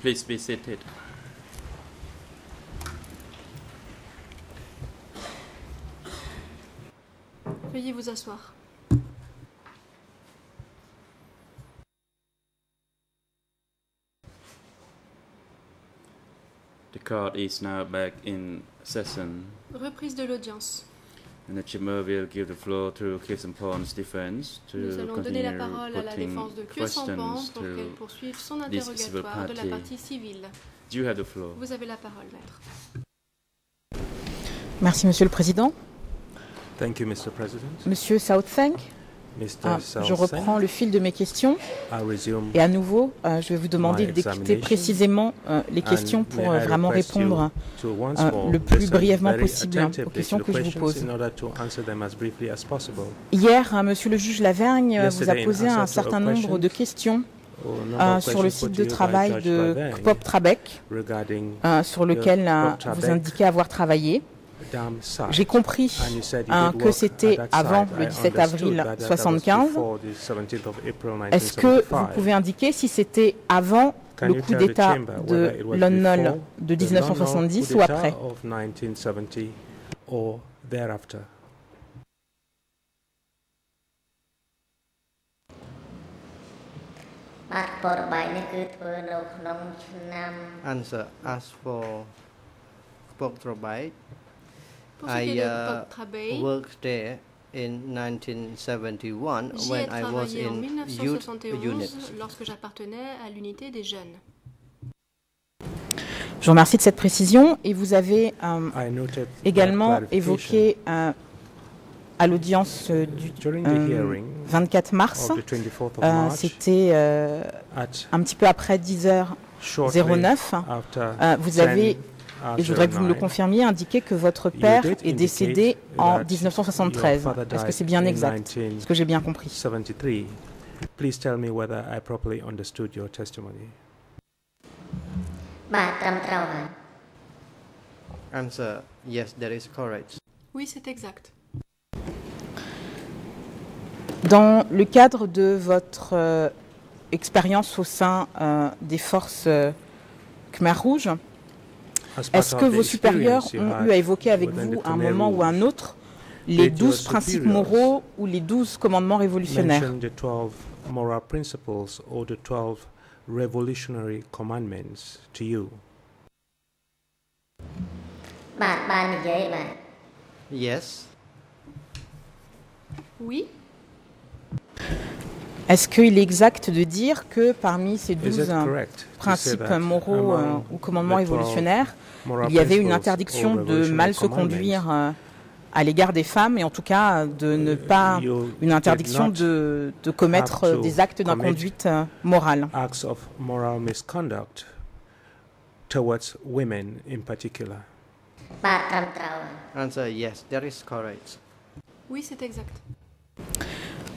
Please be seated. Veuillez vous asseoir. The court is now back in session. Reprise de l'audience and the chamber will give the floor to Kirsten Pond's defense to Nous allons donner la parole à la défense de Kyo Sampan questions pour qu'elle poursuive son interrogatoire de la partie civile. Do you have the floor? Vous avez la parole, maître. Merci, Monsieur le Président. Thank you, Mr. President. Monsieur Southbank. Ah, je reprends le fil de mes questions. Resume et à nouveau, euh, je vais vous demander d'écouter précisément euh, les questions pour euh, vraiment répondre le plus brièvement possible hein, aux questions que je vous pose. Hier, euh, Monsieur le juge Lavergne vous a posé un certain nombre de questions euh, sur le site de travail de Kpop Trabec, euh, sur lequel euh, vous indiquez avoir travaillé. Dam site. J'ai compris And you said you hein, did que work c'était at that avant site. le I 17 understood avril that that was 75. before the 17th of April Est-ce que vous 1975. pouvez indiquer si c'était avant Can le you coup tell the d'État chamber de whether it was Lon Nol before de the Lon Nol 1970 coup ou d'État après of 1970 or thereafter? "បាទបរបាយនេះគឺធ្វើនៅក្ I uh, worked there in 1971 j'y ai when I was in youth 1971 unit. lorsque j'appartenais à l'unité des jeunes. Je vous remercie de cette précision. Et vous avez euh, également évoqué euh, à l'audience euh, du During the euh, hearing 24 mars, of the 24th of euh, c'était euh, un petit peu après 10h09, shortly after euh, vous 10 avez, et je voudrais que vous me le confirmiez, indiquer que votre père est décédé en 1973. Est-ce que c'est bien exact Est-ce que j'ai bien compris? Oui, c'est exact. Dans le cadre de votre euh, expérience au sein euh, des forces euh, Khmer Rouge, est-ce que vos supérieurs ont eu à évoquer avec vous à un moment ou à un autre les douze principes moraux ou les douze commandements révolutionnaires Yes. Oui. Est-ce qu'il est exact de dire que parmi ces douze principes moraux euh, ou commandements évolutionnaires, il y avait une interdiction de mal se conduire euh, à l'égard des femmes et en tout cas euh, de ne pas une interdiction de, commettre des actes d'inconduite morale. towards women in particular. Answer yes, that is correct. Oui, c'est exact.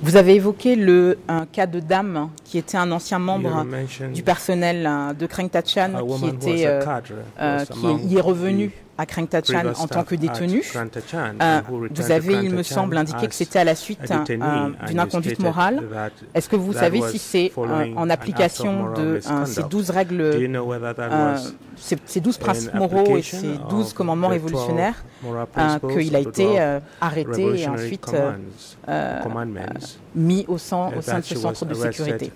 Vous avez évoqué le un cas de dame qui était un ancien membre du personnel euh, de Kreng Tachan qui était euh, euh, qui est revenu à Kreng Tachan en tant que détenu. Euh, vous avez, il me semble, indiqué que c'était à la suite euh, d'une inconduite morale. Est-ce que vous savez si c'est euh, en application de euh, ces douze règles, ces, ces douze in principes moraux et ces douze commandements révolutionnaires 12 moral principles qu'il a été 12 arrêté et ensuite mis au, sein, uh, au sein that de ce centre de sécurité.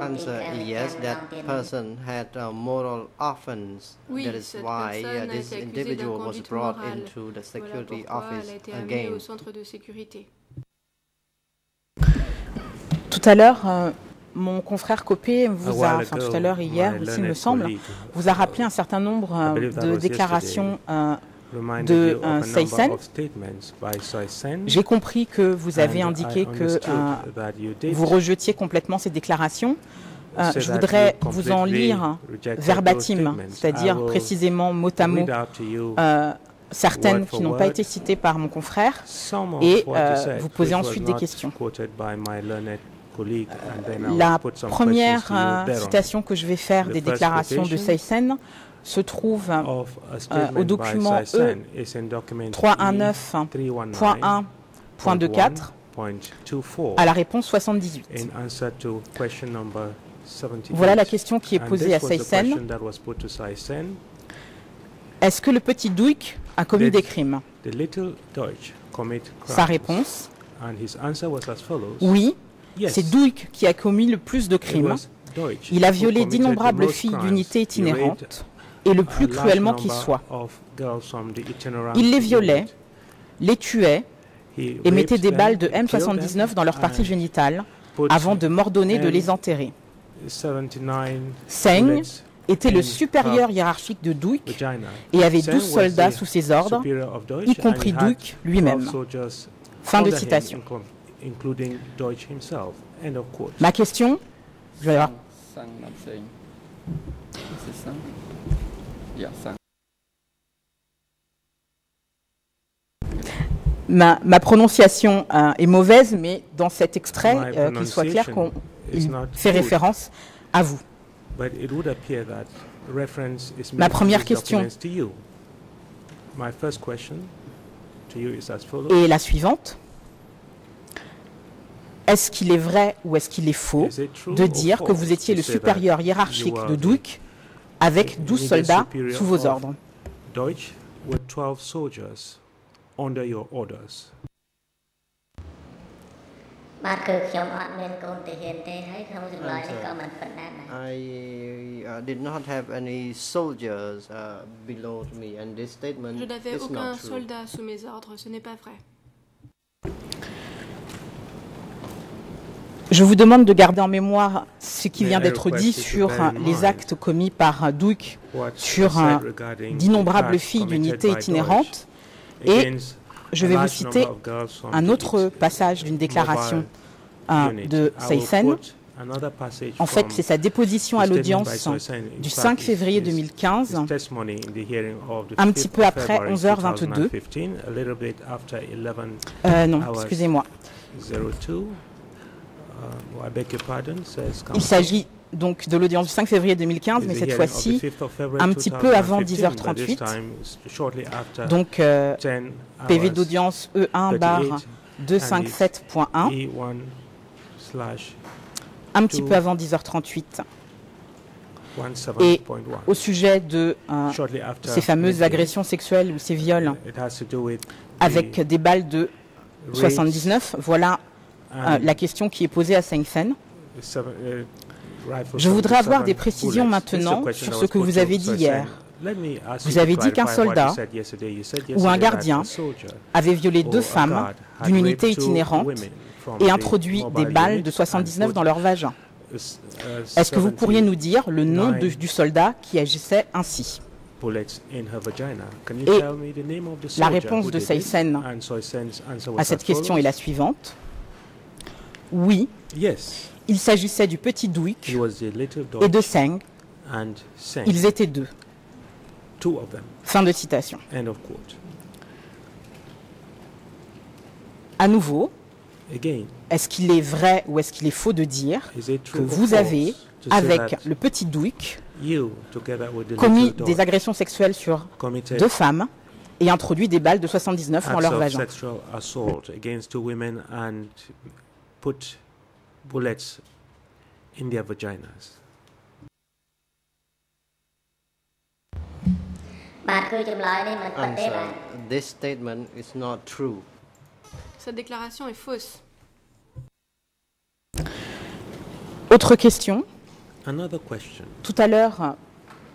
Answer yes, that person had a moral offense. that is why uh, this individual was brought morale. into the security voilà office again. Tout à l'heure, euh, mon confrère Copé vous a, enfin tout à l'heure, hier aussi, me semble, vous a rappelé un certain nombre euh, de déclarations euh, de, Seyssen, J'ai compris que vous avez indiqué que euh, vous rejetiez complètement ces déclarations. Euh, je voudrais vous en lire verbatim, c'est-à-dire précisément mot à mot euh, certaines qui n'ont pas été citées par mon confrère. et, vous posez ensuite des questions. La première citation que je vais faire des déclarations de Seyssen se trouve of a statement by document E Saisen is in document 319.1.2.4 319.1.24 à la réponse 78. in answer to question number 78. Voilà la question qui est posée à Saisen. Est-ce que le petit Duik a commis des crimes? Sa réponse And his answer was as follows. Oui, c'est Duik qui a commis le plus de crimes. Il a violé d'innombrables filles raped itinérantes et le plus cruellement qui soit. Il les violait, les tuait He et mettait raped des them, balles de killed M79 them, dans and génitales put avant de m'ordonner de les enterrer. 79 Seng bullets était le in supérieur hiérarchique de Duik et avait Seng 12 was soldats the sous ses ordres, y and compris Duik lui-même. 12 soldiers Fin de citation. Ma question, je vais avoir Ma, ma prononciation euh, est mauvaise, mais dans cet extrait, euh, qu'il soit clair qu'on fait good, référence à vous. but it would appear that reference is Ma made to première question. documents to you. My first question to you is as follows. Et la suivante, est-ce qu'il est vrai ou est-ce qu'il est faux Is it true de dire que vous étiez le supérieur hiérarchique de Duik avec 12 immediate soldats superior sous vos of- ordres Deutsch with 12 soldiers under your orders? បាទគឺខ្ញុំអត់មានកូនទាហានទេហើយក្នុងចម្លើយនេះក៏មិនប៉ុណ្ណាដែរ I uh, did not have any soldiers uh, below me, and this statement Je n'avais is aucun not true. soldat sous mes ordres, ce n'est pas vrai. Je vous demande de garder en mémoire ce qui vient d'être dit sur les actes commis par What sur d'innombrables filles Deutsch itinérantes. Et je vais vous citer un autre passage d'une déclaration de passage En fait, c'est sa déposition à l'audience du fact, 5 it's février his- 2015. his testimony in the hearing of the Un petit 5th peu après February 11h22. 2015, a little bit after 11 Euh, non, excusez-moi. Il counsel. s'agit donc de l'audience du 5 février 2015, Is mais cette fois-ci, 5th of February un petit peu avant 2015, but this 10h38. time shortly after donc euh, 10 PV d'audience E E1 bar 257.1, E1 slash un petit peu avant 10h38, 17.1. au sujet de euh, Shortly after ces fameuses agressions sexuelles ou ces viols avec des balles de rapes 79. Voilà euh, la question qui est posée à Sengfen. the seven- uh, rifles Je voudrais avoir des précisions maintenant sur ce que vous avez dit hier. Vous avez dit qu'un soldat ou un gardien avait violé deux femmes d'une unité itinérante et introduit des balles de and 79 put dans leur vagin. uh, Est-ce que vous pourriez nous dire le nom de- 79 du soldat qui agissait ainsi? Et la réponse de was à cette question est la suivante. Oui, Yes, il s'agissait du petit little et de Seng. and Sen. Ils étaient deux. Two of them. Fin de citation. End of quote. À nouveau, Again, est-ce qu'il est vrai ou est-ce qu'il est faux de dire que vous avez, avec le petit the commis des agressions sexuelles sur deux femmes et introduit des balles de 79 dans leur vagin? sexual assault against two women and put bullets in their vaginas? បាទគឺចម្លើយនេះមិនពិតទេបាទ Answer: This statement is not true. Cette déclaration est fausse. Autre question. Another question. Tout à l'heure,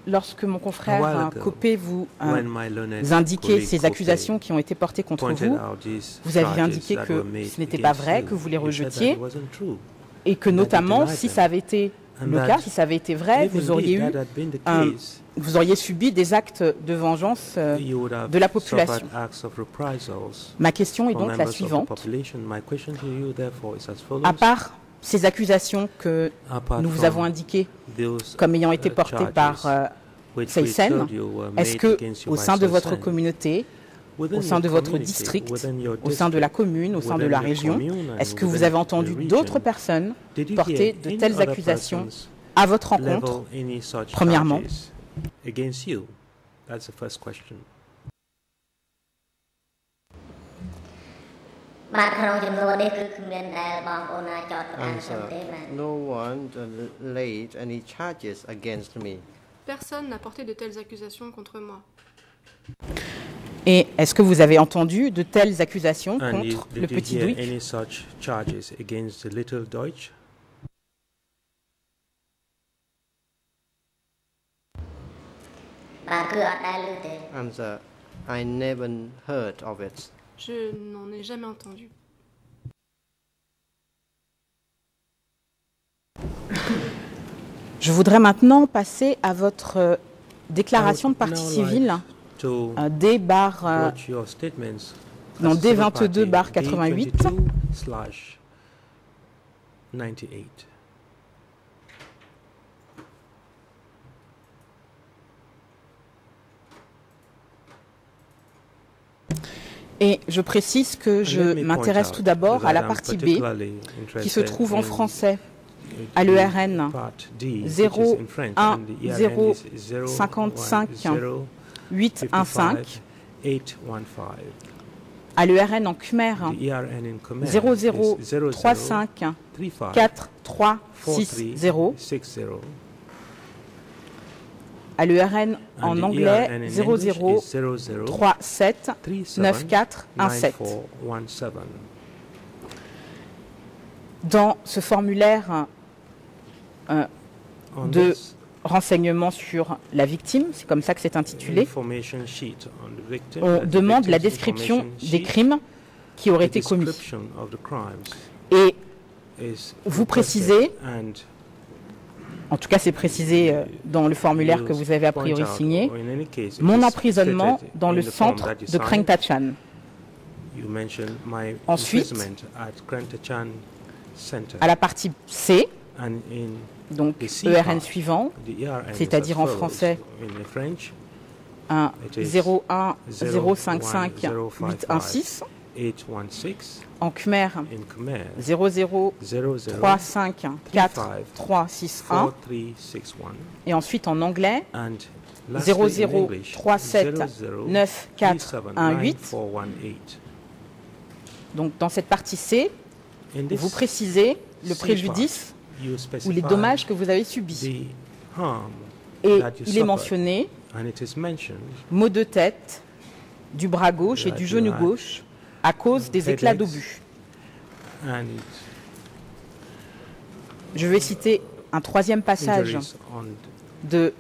lorsque mon confrère A while ago, Copé vous euh, indiquait ces accusations qui ont été portées contre vous vous aviez indiqué que ce n'était pas vrai, you. que vous les rejetiez et que notamment, si ça avait été And le cas, si ça avait été vrai, vous auriez eu, vous auriez subi des actes de vengeance. euh, you would have de la population. acts of reprisals Ma question est donc la suivante. À part ces accusations que Apart nous vous avons indiquées comme ayant été uh, portées par euh, were est-ce que au sein de votre communauté, au sein de votre district, au sein de la commune, au sein de la région Est-ce que vous avez entendu d'autres personnes porter de telles accusations à votre rencontre? premièrement charges against you? That's the first question. បាទក្នុងចំនួននេះគឺគ្មានដែលបងប្អូនណាចោទប្រកាន់ខ្ញុំ Answer. ទេបាទ No one uh, laid any charges against me. Personne n'a porté de telles accusations contre moi. Et est-ce que vous avez entendu de telles accusations And you, contre le did you petit hear Duic any such charges against the little Deutsch? បាទគឺអត់ដែលឮទេ Answer. I never heard of it. Je n'en ai jamais entendu. Je voudrais maintenant passer à votre euh, déclaration de I would partie now civile, like To euh, D bar euh, non, as a civil D22 party, bar 88. D22 slash 98. Et je précise que je m'intéresse tout d'abord à la partie B qui se trouve en français à l'ERN 01055 815 à l'ERN en Khmer 003543660 à l'ERN en anglais ERN in 00 English is 00 3 7 37 9 4 1 7 9417. dans ce formulaire euh, De this renseignement sur la victime, c'est comme ça que c'est intitulé, on demande la description des crimes qui auraient été commis. Et Vous précisez en tout cas c'est précisé euh, dans le formulaire que vous avez a priori signé, mon is emprisonnement dans le centre de signed. Kreng Tachan. You mention my Ensuite. À la partie C, donc ERN part, suivant, is c'est-à-dire en français, In the French, un It is 01 055 816, 816. En Khmer In Khmer, 00 00 35 4 3 6 1 4361. et ensuite en anglais And lastly, in 00 English, 37 00 9 4 1 8. 3418. Donc dans cette partie C, vous précisez le préjudice ou les dommages que vous avez subis. Et il est mentionné maux de tête, du bras gauche et du genou gauche à cause des éclats d'obus. Je vais citer un troisième passage de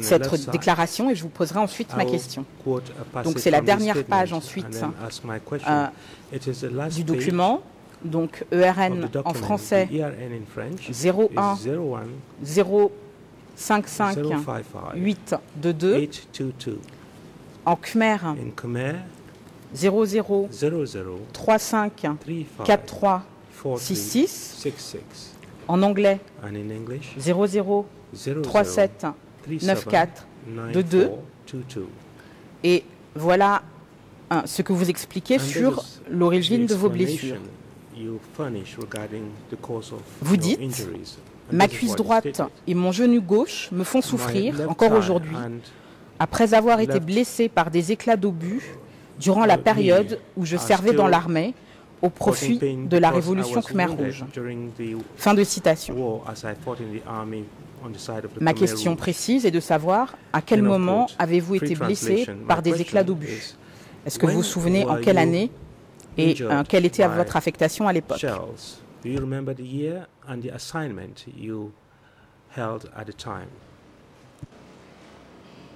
cette déclaration et je vous poserai ensuite ma question. Donc, c'est la dernière page ensuite, question. euh, Du document, donc ERN en français The ERN in French 01 is 01 055 055 822 822. en Khmer 00 00 35 35 43 43 66 66. en anglais And in English? 00 00 37 94 22. 22. et voilà hein, ce que vous expliquez sur l'origine de vos blessures. Vous dites, Ma cuisse droite et mon genou gauche me font souffrir encore aujourd'hui après avoir été blessé par des éclats d'obus durant la uh, période où je are servais dans l'armée au profit de la révolution Khmer Rouge. during the Fin de citation. war as I fought in the army on the side of the Ma question précise est de savoir à quel moment avez-vous été blessé par des éclats d'obus? Est-ce que vous vous souvenez en quelle année et euh, quelle était votre affectation à l'époque? shells? Do you remember the year and the assignment you held at the time?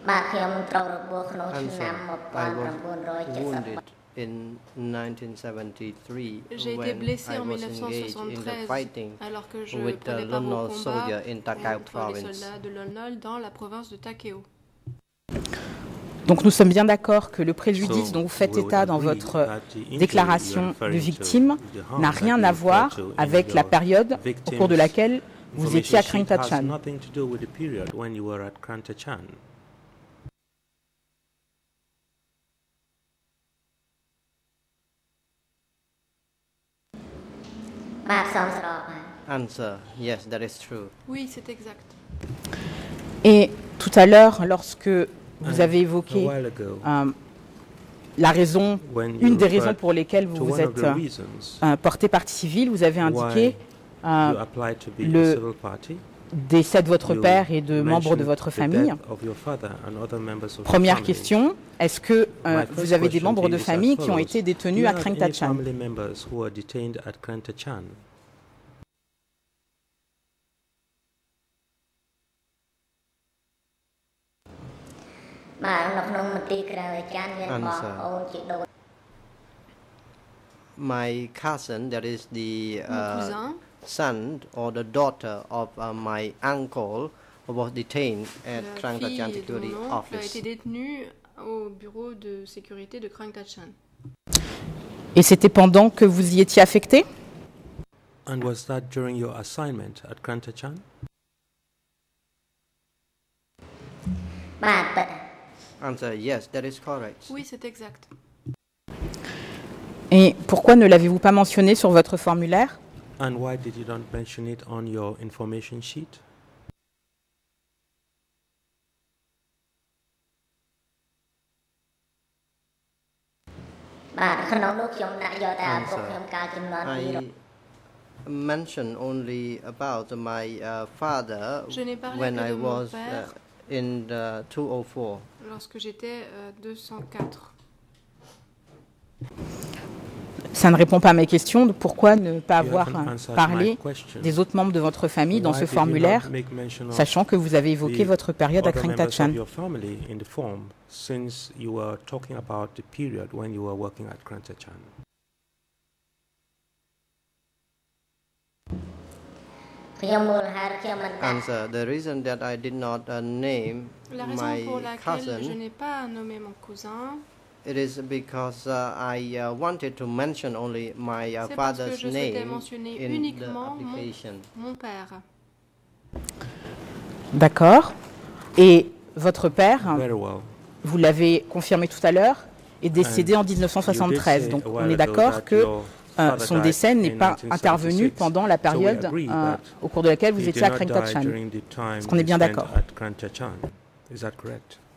បាទខ្ញុំត្រូវរបួសក្នុងឆ្នាំ Answer. I was 1973 wounded in 1973 J'ai été when blessé I en was engaged in the 1973 fighting alors que je with the prenais part au Lon Nol combat soldier in Takao contre les province. soldats de Lolnol dans la province de Takeo. Donc nous sommes bien d'accord que le préjudice So, dont vous faites we would état dans agree votre that the injury déclaration you are de referring to, victime the harm n'a that rien you à refer voir to in avec la your période au cours de victim's laquelle vous étiez à information Answer. Yes, that is true. Oui, c'est exact. Et tout à l'heure, lorsque vous And avez évoqué euh, la raison, when une you des raisons pour lesquelles vous vous êtes the euh, euh, porté partie civile, vous avez indiqué you euh, applied to be le décès de votre père et de membres de votre famille. Première question, est-ce que euh, vous avez des membres de famille qui ont été détenus à Krangtachan son or the daughter of uh, my a été détenue au bureau de sécurité de Krangtachan. Et c'était pendant que vous y étiez affecté? And was that during your assignment at Answer yes, that is correct. Oui, c'est exact. Et pourquoi ne l'avez-vous pas mentionné sur votre formulaire? And why did you not mention it on your information sheet? I mentioned only about my uh, father when I was uh, in 204. Lorsque j'étais 204. ça ne répond pas à mes questions de pourquoi ne pas avoir parlé des autres membres de votre famille dans ce formulaire, sachant que vous avez évoqué votre période à Krang Tachan. Answer. The reason that I did not uh, name je n'ai pas nommé mon cousin it is because uh, I uh, wanted to mention only my uh, c'est parce que father's je souhaitais name mentionner in the uniquement mon, père. D'accord. Et votre père, well. vous l'avez confirmé tout à l'heure, est décédé en You did 1973. say Donc on est d'accord que euh, son décès n'est pas intervenu 1976. pendant la période agree euh, au cours de laquelle vous étiez à not Krang die Tachan. during the time Est-ce qu'on est bien d'accord At Krantachan. Is that correct? "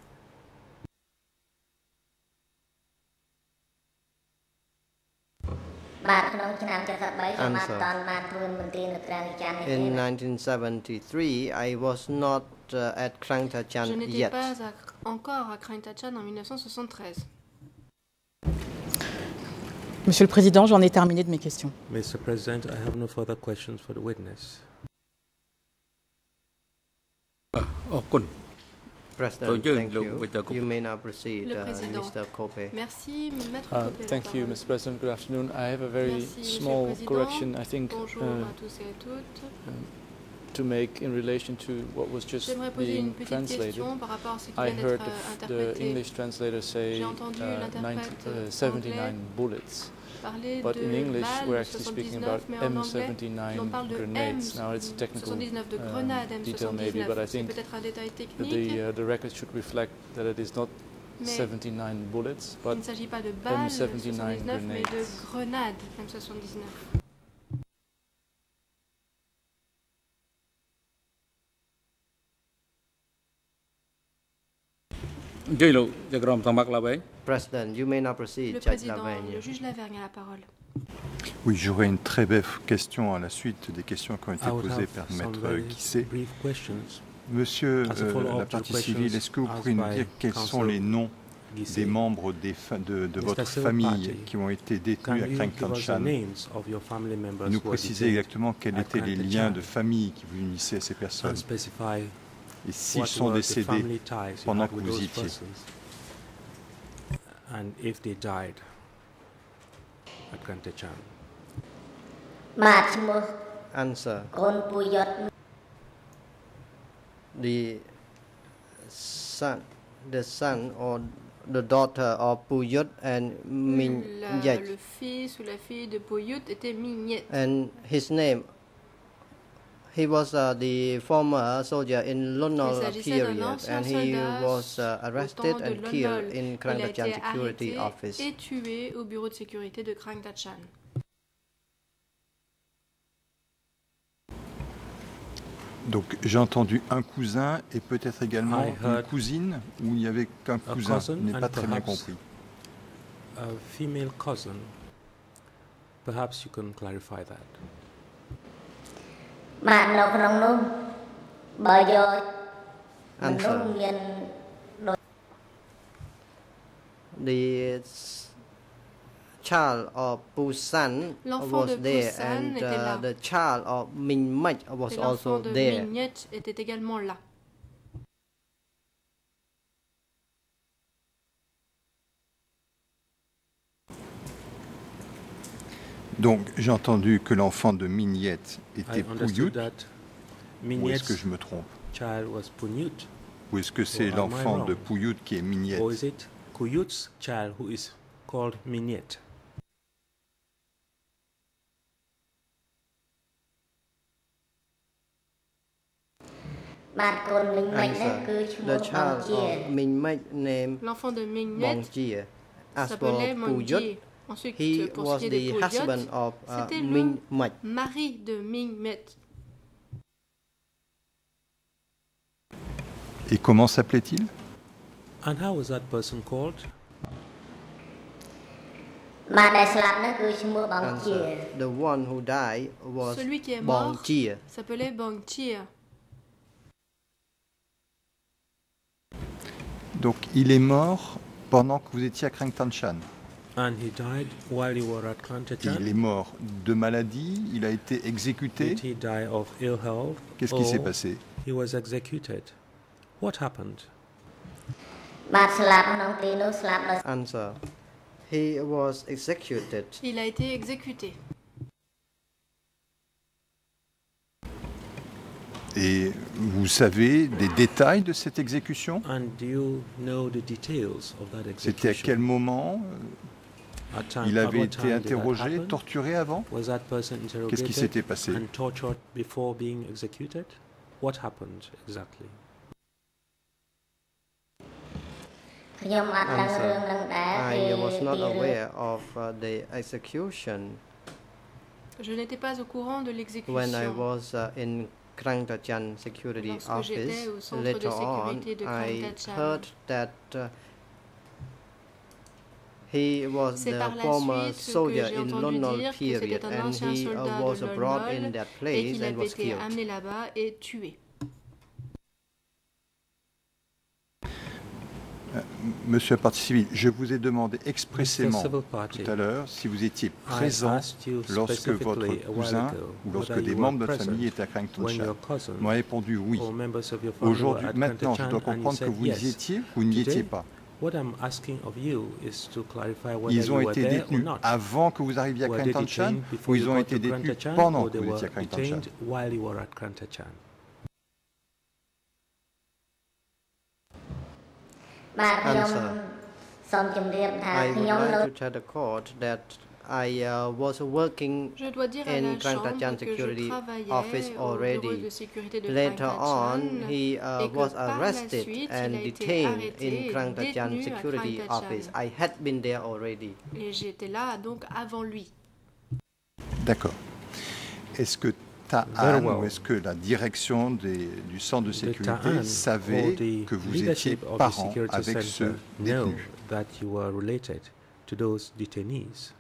បាទក្នុងឆ្នាំ73ខ្ញុំបាន Answer. តន់បានធ្វើមន្ត្រីនៅក្រៅអាចារ្យនេះទេ In បាទ 1973, I was not uh, at Krang Je Tachan n'étais yet. pas à- encore à Krang Tachan en 1973. Monsieur le Président, j'en ai terminé de mes questions. Mr. President, I have no further questions for the witness. អរគុណ President, So you thank look you. with the You may now proceed, Le uh, président. Mr. Kope. Merci, Maître Uh, Copé, la thank you, parole. Mr. President. Good afternoon. I have a very Merci, Monsieur le small Président. correction, I think, Bonjour uh, à tous et à toutes. to make in relation to what was just J'aimerais poser being une petite translated. question par rapport à ce qui I vient heard d'être the, euh, f- the interprété. English translator say J'ai entendu uh, l'interprète 90 uh, anglais 79 bullets. Parler But de in English, we're actually speaking about mais en anglais, M79 on parle de grenades. Now it's a technical M79 de grenades detail maybe, but I M79. C'est think peut-être un détail that the, uh, the record should reflect that it is not mais 79 bullets, il but ne s'agit pas de balles M79 79, mais de grenades. grenades M79. President, you may now proceed, Le président, Lavergne. le juge Lavergne a la parole. Oui, j'aurais une très brève question à la suite des questions qui ont été posées have par Maître very Guisset. brief questions. Monsieur euh, la partie questions civile, est-ce que vous asked pourriez nous by dire quels sont les noms Guisset. des membres des fa- de, votre famille Party, qui ont été détenus à members Nous préciser exactement quels étaient les liens de famille qui vous unissaient à ces personnes et s'ils sont décédés pendant que vous y étiez. Answer. The son, the son or the daughter of Puyut and Minyet. Le fils ou la fille de Puyut était Minyet. And his name He was uh, the former soldier in d'un period, ancien and he soldat was uh, arrested and killed in Il a Krangdachan été Security arrêté Office. et tué au bureau de sécurité de Krang Tachan. Donc j'ai entendu un cousin et peut-être également une cousine où il n'y avait qu'un cousin. Je n'ai pas and très bien compris. A female cousin. Perhaps you can clarify that. បាទនៅក្នុងនោះបើយកមនុស្ស Answer. មាន The s- child of Busan L'enfant was de there Busan and était uh, là. the child of Min Mach was Et l'enfant also de there. Mignette était également là. Donc j'ai entendu que l'enfant de Mignette était Pouyout. Ou est-ce que je me trompe was Ou est-ce que c'est l'enfant de Pouyout qui est Mignette Or is it Pouyout's L'enfant de Mignette s'appelait Pouyout. Ensuite, he pour was ce qui est the de husband Pouyotte, of uh, c'était Min le Mach. mari de Mingmet. Et comment s'appelait-il And how was that person called? បាទដែលស្លាប់ហ្នឹងគឺឈ្មោះបងជា Answer. The one who died was Celui qui est Bong mort Jia. s'appelait Bang Chia. Donc il est mort pendant que vous étiez à Krangtanchan. And he died while were at il est mort de maladie, il a été exécuté. Qu'est-ce qui s'est passé? he was executed. What happened? Answer. He was executed. Il a été exécuté. Et vous savez des détails de cette exécution? C'était à quel moment euh, il avait été interrogé, torturé avant Qu'est-ce qui s'était passé je n'étais pas au courant de l'exécution. Uh, Lorsque j'étais au centre de sécurité de Krangdachan, j'ai entendu que he was the former soldier in Lonnol period and ancien he uh, soldat was de abroad in that et place and was killed. amené là-bas et tué. Monsieur le parti civil, je vous ai demandé expressément tout à l'heure si vous étiez présent lorsque votre cousin ou lorsque des membres de votre present famille étaient à when Krangtanchan. your cousin Vous m'avez répondu oui. or members of your family were Aujourd'hui, maintenant, je dois comprendre que vous y yes. étiez ou vous n'y étiez pas. Ils ont été détenus avant que vous arriviez à Krantachan ou ils ont été détenus pendant que vous étiez à Krantachan Answer. I would like to tell the court that I uh, was working Je dois dire in la Krangtachan chambre que je security office already. de Later on, he uh, was arrested suite, and il a été detained in et Krangtachan security Krangtachan. office. I had been there already. et j'étais là donc avant lui. D'accord. Est-ce que Very Ta'an well. ou est-ce que la direction des- du centre de sécurité savait que vous étiez leadership of the parents security avec ce détenu that you were related to those detainees?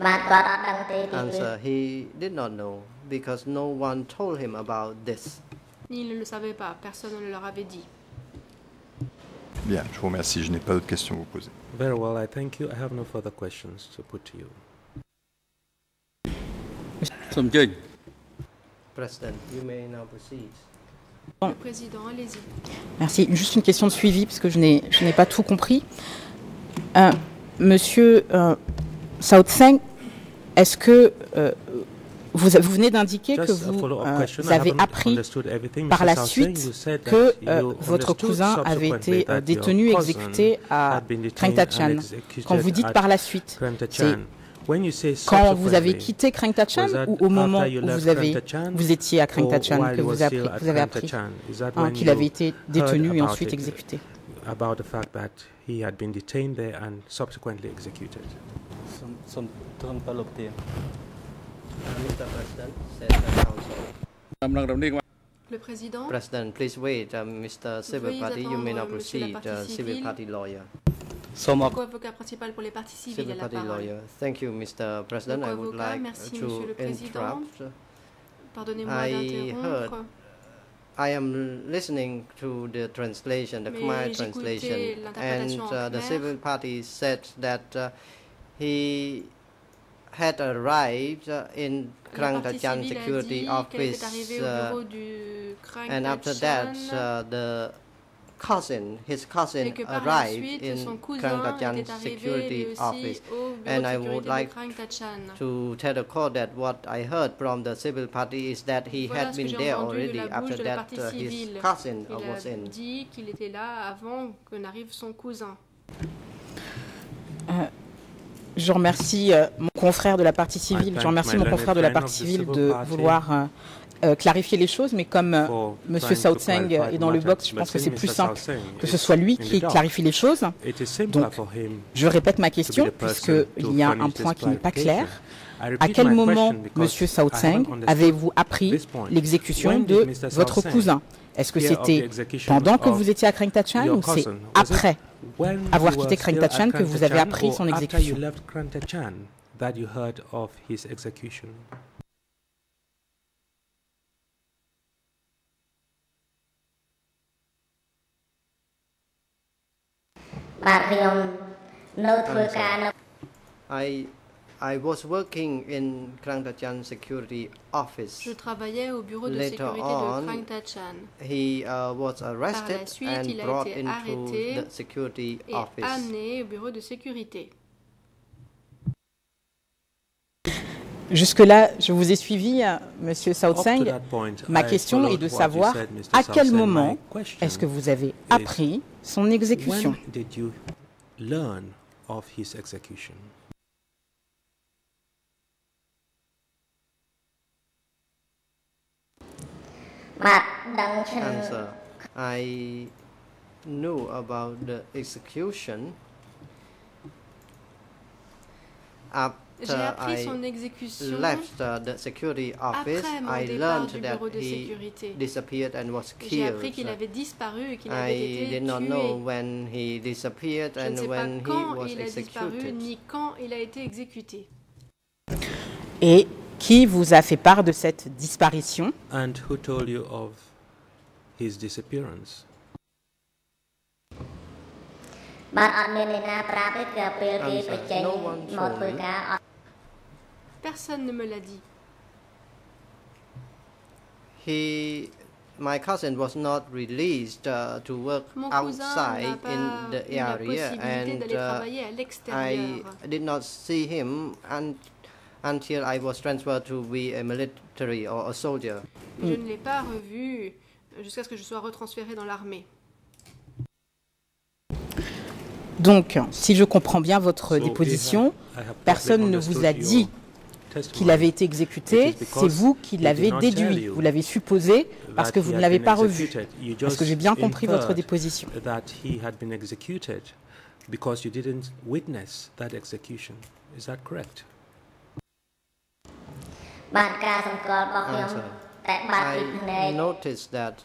Answer, he did not know because no one told him about this. Il ne le savait pas, personne ne leur avait dit. Bien, je vous remercie, je n'ai pas d'autres questions à vous poser. Very well, I thank you. I have no further questions to put to you. Something. President, you may now proceed. Bon. Le président, allez-y. Merci. Juste une question de suivi, parce que je n'ai pas tout compris. Euh, monsieur, euh, Sao Tseng, est-ce que euh, vous, vous venez d'indiquer que vous, euh, avez appris par la suite que euh, votre cousin avait été détenu, cousin exécuté à had been detained Krangtachan. and executed Quand vous dites par la suite, say quand vous avez quitté that ou au moment où vous, avez, vous étiez à while que vous, avez appris, vous avez appris hein, qu'il avait été détenu et ensuite it, exécuté Sumpalupti. Mr. President, the council. Le Président, President, please wait. Um, Mr. Civil Party, you may now proceed. Uh, civil Party lawyer. co-avocat principal pour les parties civiles Civil Party lawyer. Thank you, Mr. President. I would like merci, to interrupt. Pardonnez-moi I d'interrompre, heard uh, I am listening to the translation, the Khmer translation, and uh, the Civil Party said that uh, he had arrived uh, in La Krang partie Tachan civile a security dit qu'elle office, est arrivée au uh, bureau du Krang and after that, Tachan uh, the cousin, his et cousin, que par la arrived suite, in son Krang cousin Tachan était arrivé security lui office. aussi au bureau And de I sécurité would de like Krang Tachan. to tell the court that what I heard from the civil party is that he Voilà had ce que been j'ai there entendu de already. la bouche After de la that, partie uh, his civile. cousin uh, Il was a in. dit qu'il était là avant que n'arrive son cousin. Je remercie euh, mon confrère de la partie civile, je remercie mon confrère de la partie civile civil de vouloir euh, euh, clarifier les choses, mais comme euh, to Sautseng clarify est dans le box, je pense que c'est plus simple que ce soit lui qui clarifie les choses. Donc, Je répète ma question puisqu'il y a un point qui n'est pas clair. À quel moment, haven't understood avez-vous appris l'exécution de votre cousin? Est-ce que c'était pendant que vous étiez à your ou c'est après? avoir quitté Krantachan que vous avez appris son exécution. I was working in Krang Tachan security office. Je travaillais au bureau de Later sécurité de Krang Tachan He uh, was arrested suite, and il a brought été into arrêté the security et office. amené au bureau de sécurité. Jusque-là, je vous ai suivi, euh, Monsieur that point, Ma question est de savoir à quel moment est-ce que vous avez is appris son exécution? Answer. I knew about the execution J'ai after appris I son exécution left uh, the security office. après mon I départ learned du that bureau de he sécurité. disappeared and was J'ai appris qu'il killed. avait disparu et qu'il avait I été did not know tué. when he disappeared Je ne and sais pas when he quand was il a disparu executed. ni quand il a été exécuté. Et Qui vous a fait part de cette disparition And who told you of his disappearance? Personne ne me l'a dit. He, my cousin was not released uh, to work outside in the area, and uh, I did not see him and. Until I was transferred to be a military or a soldier. Je ne l'ai pas revu jusqu'à ce que je sois retransféré dans l'armée. Donc, si je comprends bien votre So if I- déposition, personne ne vous a dit qu'il avait été exécuté, c'est vous qui l'avez déduit, you vous l'avez supposé parce that que he vous ne had l'avez been pas revu. Parce que j'ai bien compris votre déposition? That he had been executed because you didn't witness that execution. Is that correct? បាទការសម្គាល់របស់ខ្ញុំ Answer. តែបាត់ពីភ្នែក I noticed that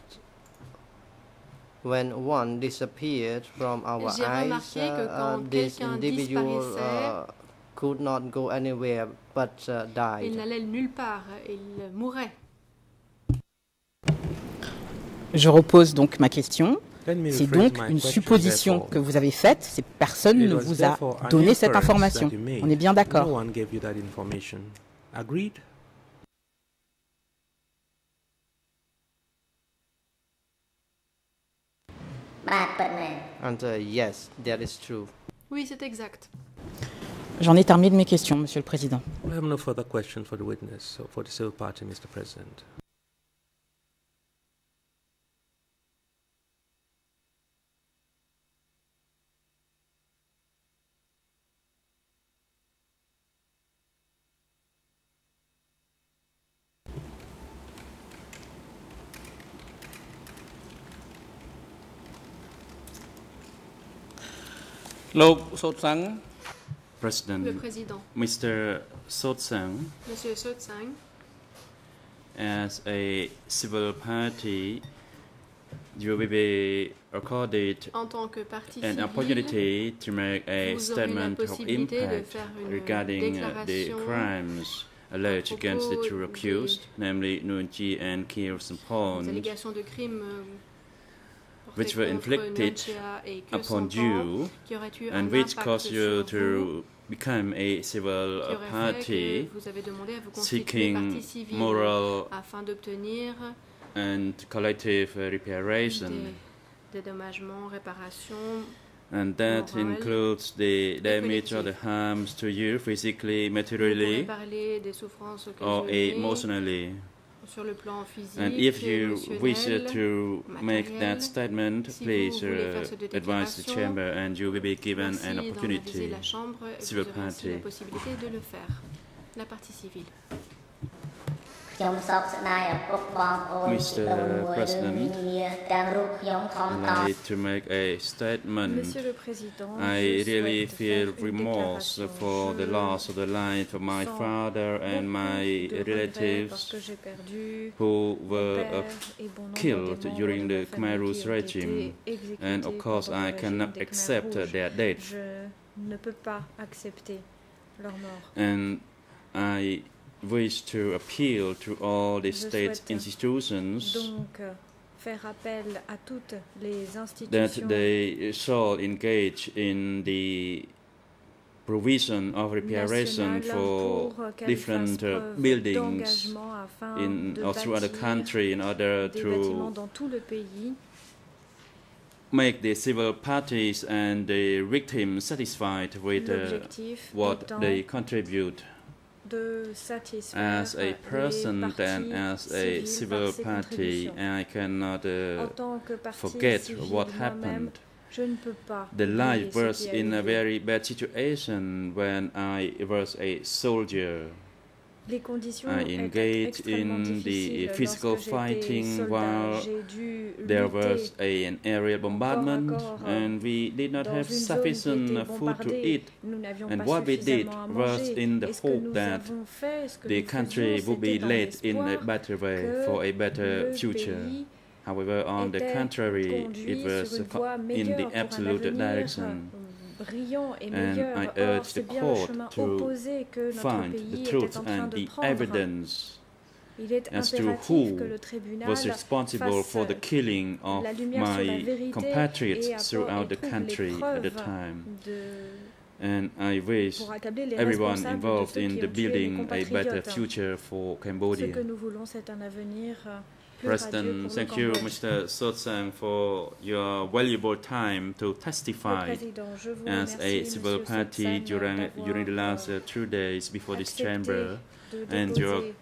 when one disappeared from our J'ai eyes, remarqué que uh, quand uh, this quelqu'un individual disparaissait, uh, could not go anywhere but uh, Il died. n'allait nulle part, il mourait. Je repose donc ma question. Let me C'est rephrase donc my une question, supposition therefore. que vous avez faite, c'est personne It ne was vous a therefore an donné cette inference information. that you made. On est bien No d'accord. Answer yes, that is true. Oui, c'est exact. J'en ai terminé de mes questions, Monsieur le Président. We have no further questions for the witness or for the civil party, Mr. President. Lô Sốt Sắng President, Le président, Mr. Sotsang, Monsieur Sotsang, as a civil party, you will be accorded en tant que partie an civile, opportunity to make a vous aurez la statement of possibilité de impact faire une regarding uh, the déclaration crimes alleged against the propos two des- accused, namely Nunchi and Kir des which were inflicted upon you and which caused you to become a civil party seeking moral and collective reparation. And that includes the damage or the harms to you physically, materially, or emotionally sur le plan physique, And if you wish to make that statement, Si please uh, advise the chamber and you will be given an opportunity. la chambre civil ainsi la party. possibilité de le faire. La partie civile. ខ្ញុំសោកស្ដាយឪពុកបងប្អូន Mr. ជីដូនមួយ President, រឿងនានាទាំងរូបខ្ញុំខំ I'd ត like to make a statement. Monsieur le Président, I je really souhaite feel faire une remorse déclaration. for the Je loss of the life of my sens father and beaucoup my de regrets relatives parce que j'ai perdu who mon were uh, père et bon nombre killed des membres during de the ma famille Khmer's qui ont été regime. exécutés And of course, pendant I le cannot régime des Khmers accept rouges. their death. Je ne peux pas accepter leur mort. And I wish to appeal to all the state institutions faire appel à toutes les that they shall engage in the provision of reparation for different uh, buildings in or throughout the country in order to dans tout le pays make the civil parties and the victims satisfied with uh, what they contribute. De satisfaire As a les person and parties as a civiles civil par ces party, contributions. I cannot En uh, tant que partie forget civile, what moi-même, happened. je ne peux pas The oublier life ce was qui a in eu a lieu. very bad situation when I was a soldier. Les conditions I étaient engaged extrêmement in the difficiles. physical Lorsque j'étais fighting soldat, while j'ai dû There lutter was a, an aerial bombardment, corps, euh, and we did not dans have une zone qui sufficient était food to bombardée. eat. Nous n'avions And pas what we did suffisamment à was manger. in the Et ce que hope nous that avons fait, ce que the nous country faisions, would be c'était dans led in a l'espoir better way que for a better le future. pays However, on the était contrary, conduit it was sur une co- voie in meilleure the pour un absolute avenir, direction. Euh, brillant et And meilleur. I Or, urge c'est the bien le court chemin to opposé que notre find pays the était truth en train and de the prendre. evidence Il est as to impératif who que le tribunal was responsible fasse for the killing of la lumière sur la my vérité compatriots et, apport- throughout et the trouve country les at the preuves time. de, And I wish pour accabler les everyone responsables de involved ceux in qui the ont tué nos building a better compatriotes. future for Ce Cambodia. Que nous voulons, c'est un avenir euh, plus radieux President, pour thank le you, Cambodge. Mr. Sotsang, for your valuable time to Le testify Président, je vous as a remercie, civil Monsieur party Sotsang, during, d'avoir, during the last euh, uh, two days before this accepté chamber. de and déposer your devant la Chambre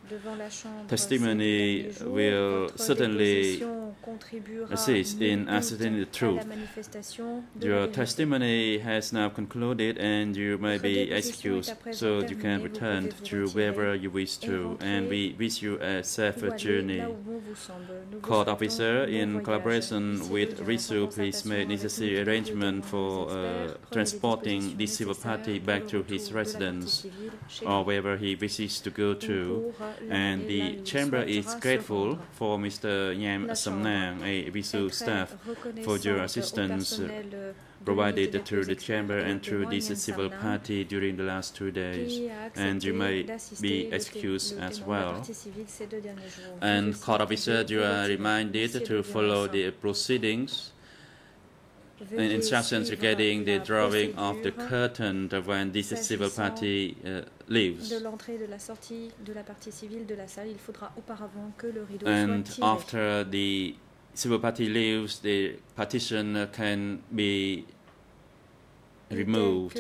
testimony ces derniers jours. will Votre certainly déposition contribuera assist in nul ascertaining the doute à la truth. manifestation de la Your vérité. testimony has now concluded and you may Votre be déposition est excused à présent so you can terminée. Vous return pouvez vous to retirer wherever you wish et to and rentrer we wish you a ou safer aller journey. là où bon vous semble. Nous vous Court souhaitons officer, bon in voyage. collaboration Ici, with je dirai en RISU, please concertation make avec necessary une arrangement communauté for des uh, experts, prenez les transporting dispositions this civil nécessaires party pour back le to retour his de la partie residence civile chez or lui. wherever he wishes to go Ou to. And the chamber is grateful for Mr. Yam Samnang, a Visu staff, for your assistance uh, provided to the chamber and to this civil party during the last two days. And you may be excused as well. And court officer, you are reminded to follow the proceedings in substance, you're getting the drawing of the curtain when this civil party uh, leaves. And after the civil party leaves, the partition can be removed.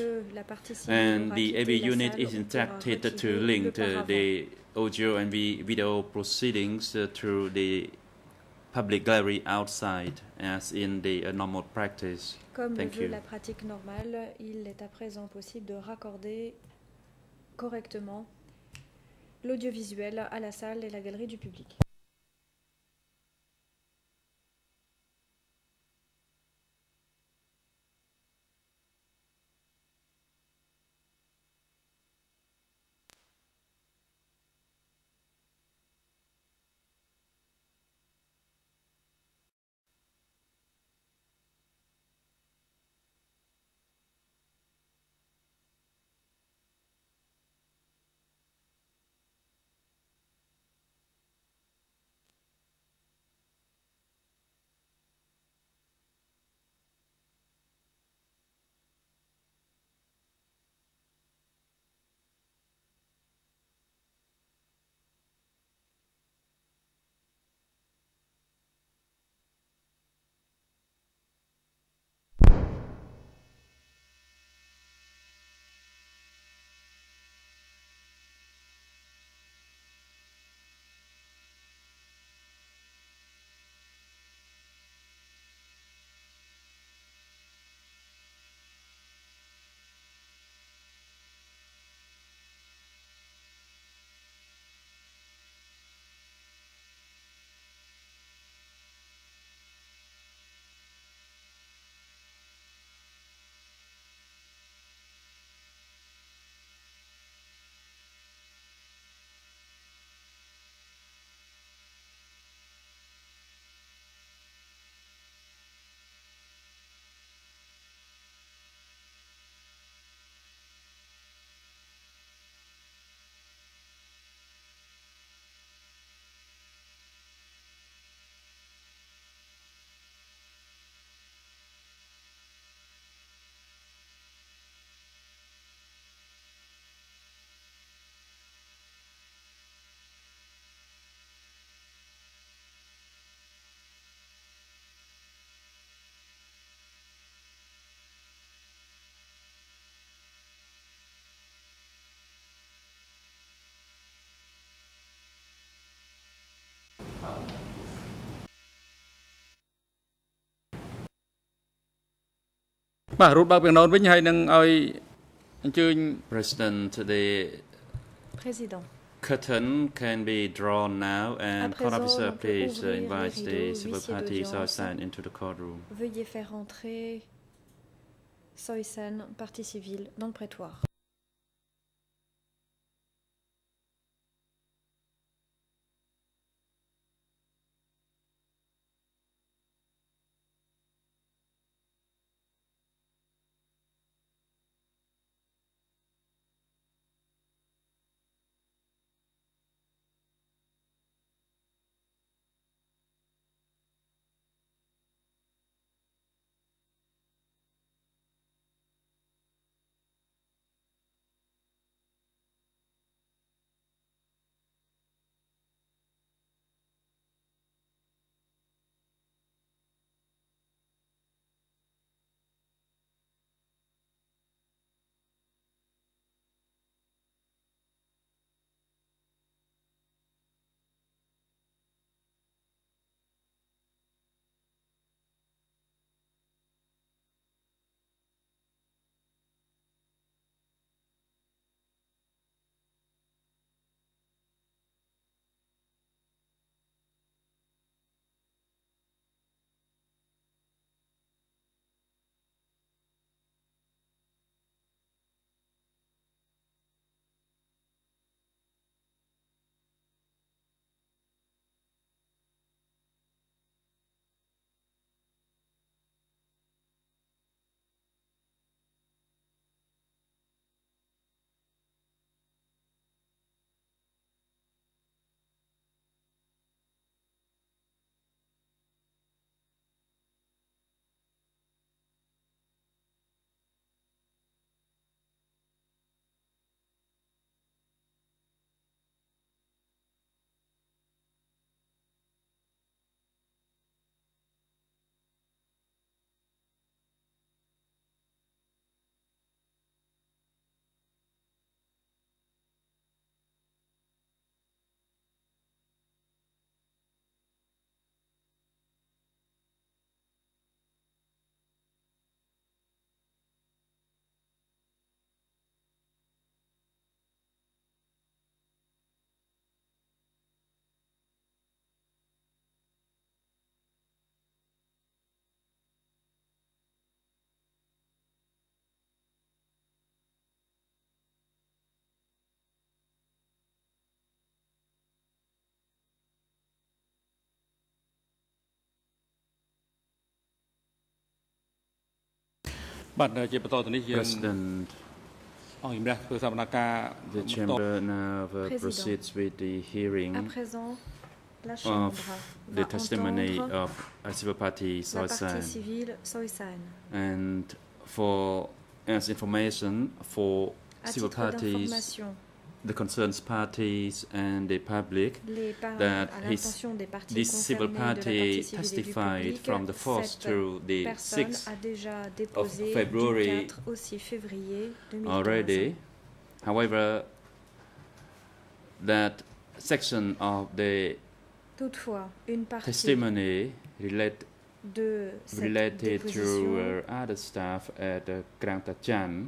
And the AV unit is instructed to link uh, the audio and video proceedings uh, through the public gallery outside, as in the uh, normal practice. Comme le Thank veut you. la pratique normale, il est à présent possible de raccorder correctement l'audiovisuel à la salle et la galerie du public. បាទរូបបើកពីណូនវិញហើយនឹងឲ្យអញ្ជើញ President, the Président. curtain can be drawn now, and À court présent, officer, on peut please uh, ouvrir les invite the rideaux, civil huissier party d'audience. Southside into the courtroom. Veuillez faire entrer Soysan, partie civile, dans le prétoire. President, the chamber now uh, proceeds with the hearing of the testimony of Asivapati Soisan. And for as information for civil parties the concerned parties and the public, les par- that à his- l'intention des parties this civil concernées, de la party partie civile et du testified public, from the 4th cette to the personne 6th a déjà déposé February du 4 au 6 février 2015. already. However, that section of the Toutefois, une partie testimony relate, de cette déposition to uh, other staff at uh,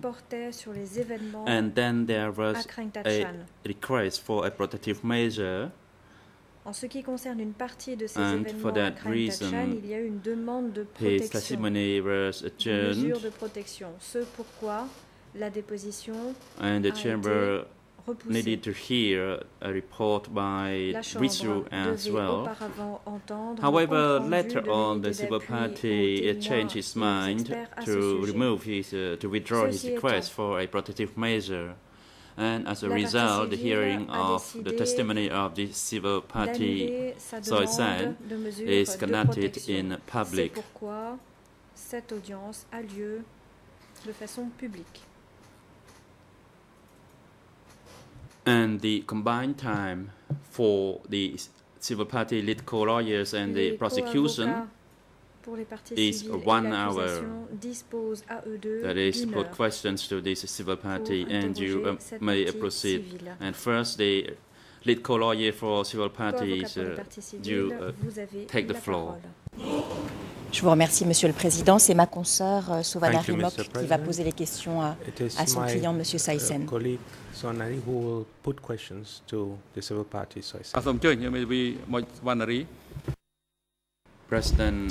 portait sur les événements And then there à was Krang a request for a protective measure En ce qui concerne une partie de ces And for événements à that Krang il y a une demande de protection, une mesure de protection. Ce pourquoi la déposition and the a chamber. Needed to hear a report by La Chambre Ritsu as devait well. auparavant entendre le However, compte-rendu later de on, l'unité the civil d'appui party aux uh, témoins changed its et aux mind experts à ce to sujet. remove his, uh, to withdraw his Ceci request étant, for a protective measure. And as a la partie result, the civile hearing a of the décidé testimony of the civil party d'annuler sa Soysan demande de mesure is de conducted protection. in C'est public. pourquoi cette audience a lieu de façon publique. And the combined time for the civil party lead co-lawyers and the prosecution, is one hour. disposent à eux deux that is put questions to this civil party, and you um, may proceed. civile. And first, the lead co-lawyer for civil parties, uh, you uh, take the floor. Je vous remercie, Monsieur le Président. C'est ma consoeur euh, Rimok qui va poser les questions à, à son client, Monsieur Saisen. President,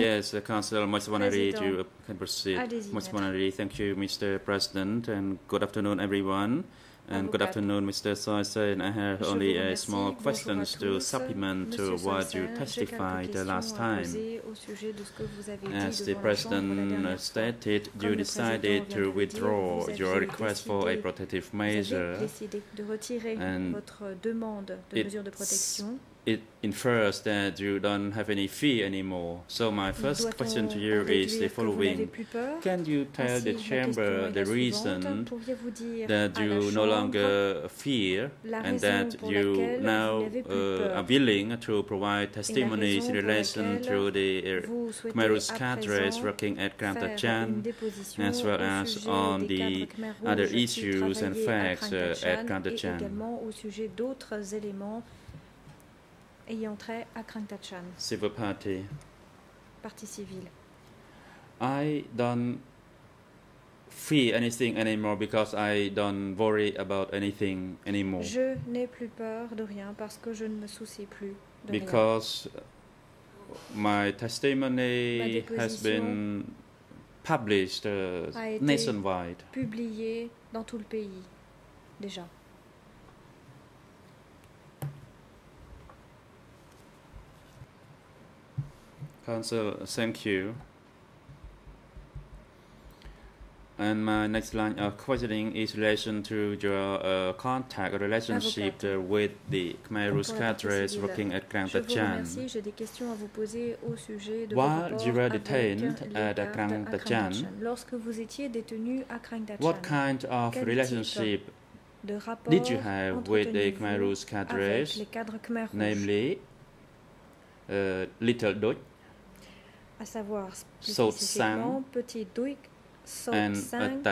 yes, the Council Moiswanari to can proceed. Moiswanari, thank you, Mr. President, and good afternoon, everyone. And good afternoon, Mr. Soisen. I have only a small question to supplement to what you testified the last time. As the President stated, you decided to withdraw your request for a protective measure. And it's it mesure de protection. It infers that you don't have any fear anymore. So my first Doit-on question to en you is déduire the que vous n'avez following. plus peur Can you tell Ainsi, the ma question chamber est the la suivante. reason Pourriez-vous dire that à la you no Chambre longer fear la and raison that pour you laquelle vous now n'avez plus uh, peur are willing to provide testimonies raison in pour relation laquelle to the uh, vous souhaitez Khmerus à cadres présent working at Grand faire Chan une déposition as well au as sujet on des the cadres Khmer other rouges qui issues and travaillaient à facts uh, at Krangtachan et Krangtachan. également au sujet d'autres éléments ayant trait à Krangtachan, Civil Party. partie civile. I don't fear anything anymore because I don't worry about anything anymore. Je n'ai plus peur de rien parce que je ne me soucie plus de rien. because my testimony has been published uh, a été nationwide. Publié dans tout le pays, déjà. Council, thank you. And my next line of questioning is in relation to your uh, contact or relationship uh, with the Khmer Rouge Pour la partie cadres civile. working at Krang Je vous Tachan. remercie. J'ai des questions à vous poser au sujet de vos While rapports you were avec detained les at gardes Krang à Tachan, Krangtachan. Lorsque vous étiez détenu à Krangtachan, what kind of quel type relationship de rapport did you have with the entreteniez-vous Khmer Rouge avec cadres, les cadres Khmer rouges, namely uh, Little Dutch à savoir spécifiquement Petit Duik, and Sang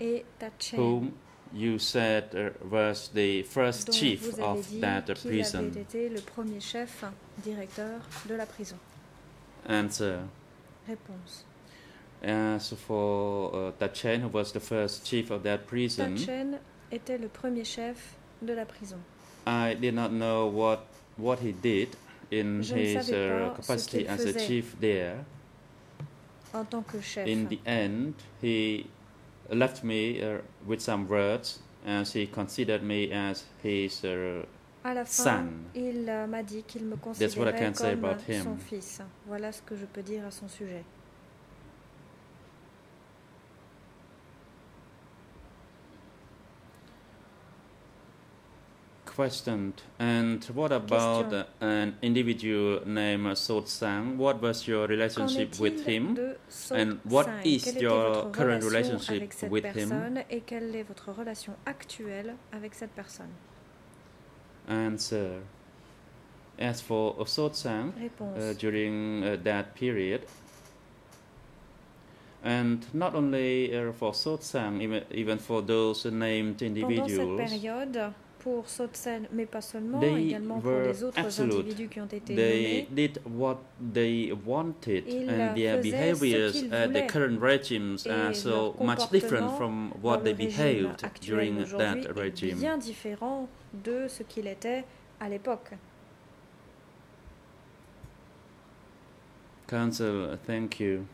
et Tachen, whom you said uh, was the first chief of dit that prison. avait été le premier chef directeur de la prison. Answer. Réponse. As for uh, Tachen, who was the first chief of that prison, Tachen était le premier chef de la prison. I did not know what what he did in Je his uh, capacity as a chief there. En tant que chef, In the end, he left me uh, with some words, as he considered me as his uh, à la fin, son. il euh, m'a dit qu'il me That's what I considérait can say comme about him. son fils. Voilà ce que je peux dire à son sujet. Questioned. And what about Question. an individual named Sot Sang? What was your relationship with est-il him? de And what is Quelle était your votre current relation relationship avec cette with him? personne et quelle est votre relation actuelle avec cette personne Answer. As for Sot Sang, Réponse. uh, during uh, that period, and not only uh, for Sot Sang, even, even for those named Pendant cette individuals, période, pour Sotsen, mais pas seulement, they également pour les autres absolute. individus qui ont été They nommés, did what they wanted, Ils and their behaviors qu'ils at the voulaient. current regimes Et are leur so much different comportement from dans what they behaved during that regime. bien différent de ce qu'il était à l'époque. Council, thank you.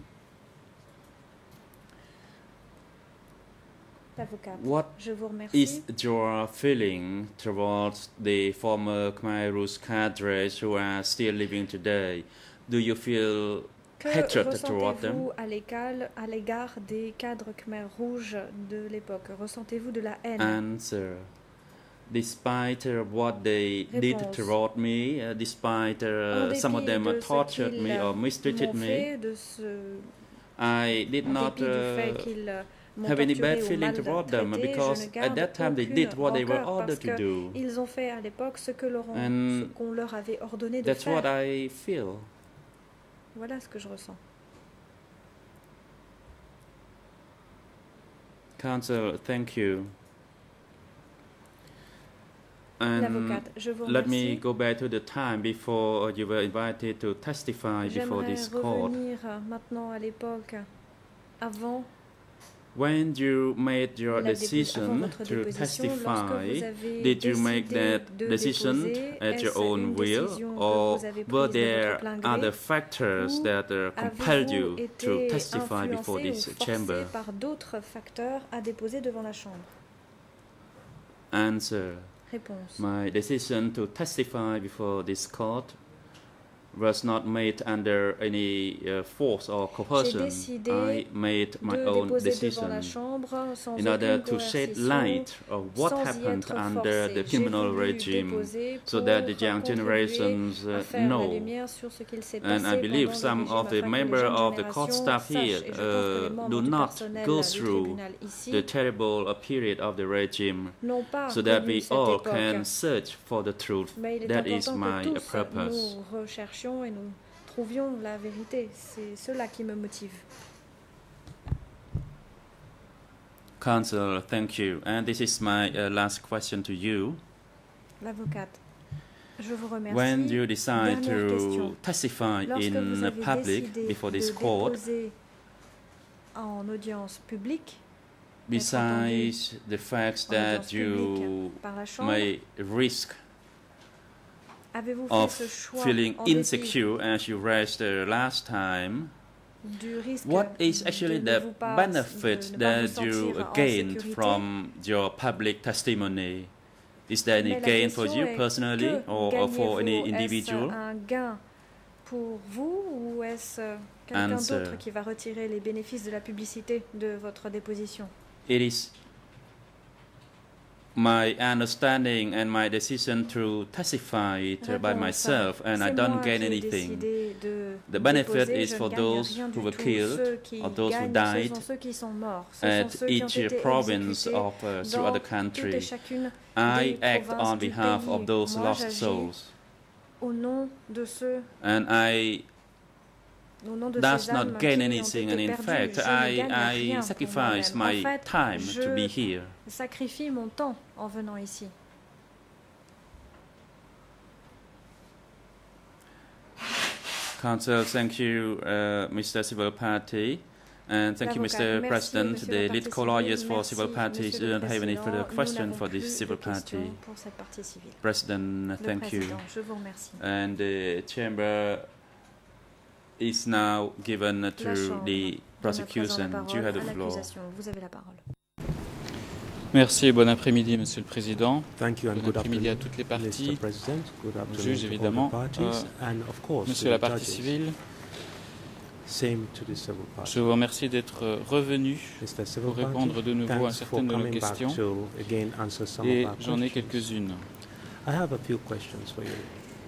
Avocat, What je vous remercie. is your feeling towards the former Khmer Rouge cadres who are still living today? Do you feel Que hatred toward them? ressentez-vous à l'égard des cadres Khmer rouges de l'époque? Ressentez-vous de la haine? Answer. Despite uh, what they did Réponse. toward me, uh, despite uh, some of them de tortured me or mistreated me, I did not any torturé bad feeling toward them because at that time they did what they were ordered to do. Ils ont fait à l'époque ce que leur ce qu'on leur avait ordonné de That's faire. what I feel. Voilà ce que je ressens. Council, thank you. And L'avocate, je vous let me go back to the time before you were invited to testify before this court. maintenant à l'époque avant When you made your la dépo- avant decision votre to déposition, lorsque testify, vous avez did you make décidé that de decision déposer, at your est-ce own une will, décision que or vous avez were prise de there votre plein gré, other factors ou that uh, compelled avez-vous you to été testify before influencé this ou forcé chamber? par d'autres facteurs à déposer devant la Chambre? Answer. Réponse. My decision to testify before this court was not made under any uh, force or J'ai coercion. décidé I made my de own déposer devant decision la Chambre sans in order aucune to shed coercition, light of what sans y happened être under forcé. the J'ai criminal voulu regime déposer so pour that the young contribuer generations à uh, faire la know. lumière sur ce qu'il s'est And I passé believe pendant le some régime of the afin que les members jeunes of the court générations staff sachent, here et je pense que les uh, membres do du not personnel go du through tribunal ici the terrible uh, period of the regime n'ont pas so that connu we cette all époque. can search for the truth. Mais il est That is important my que uh, tous purpose. Et nous trouvions la vérité. C'est cela qui me motive. Counsel, thank you. And this is my uh, last question to you. L'avocate, je vous remercie. When you decide Dernière to question. testify Lorsque in public before this court, en audience publique, besides the fact en that audience you Chambre, may risk of ce choix feeling insecure as you raised the last time, what is actually the benefit that you gained from your public testimony? Is there any gain for you personally or, or for any individual? Pour vous ou est-ce quelqu'un Answer. d'autre qui va retirer les bénéfices de la publicité de votre déposition? It is my understanding and my decision to testify it by Réponse. myself, and I C'est don't moi gain qui ai anything. décidé de The benefit déposer, is je ne for gagne those rien who du were tout. killed Ceux qui or those who gagnent, died ce sont ceux qui sont morts. Ce at sont ceux qui ont each été province exécutés of uh, through dans other toutes et country. chacune I des act provinces on du behalf pays. of those Moi, lost j'agis souls, au nom de ceux and I au nom de does ces not âmes gain qui ont anything. été And in perdues. fact, Je ne I gagne rien I pour sacrifice moi-même. my En fait, time je to be here. sacrifie mon temps en venant ici. Council, thank you, uh, Mr. Civil Party. And thank you, L'avocat, Mr. merci, President. monsieur The le lead parti co-lawyers civil. for Merci, civil parties monsieur le don't have any président. further Nous question n'avons for this plus civil de party. questions pour cette partie civile. President, Le thank you. président, je vous remercie. And the chamber is now given to the prosecution. You have the floor? Vous avez la parole. Merci et bon après-midi, Monsieur le Président. Thank you and bon good après-midi à afternoon, toutes les parties, President. Good aux afternoon juges évidemment, parties, euh, and of course Monsieur la partie civile. Je vous remercie d'être revenu Mr. Civil pour répondre de nouveau à certaines de nos coming back questions. Et j'en ai quelques-unes.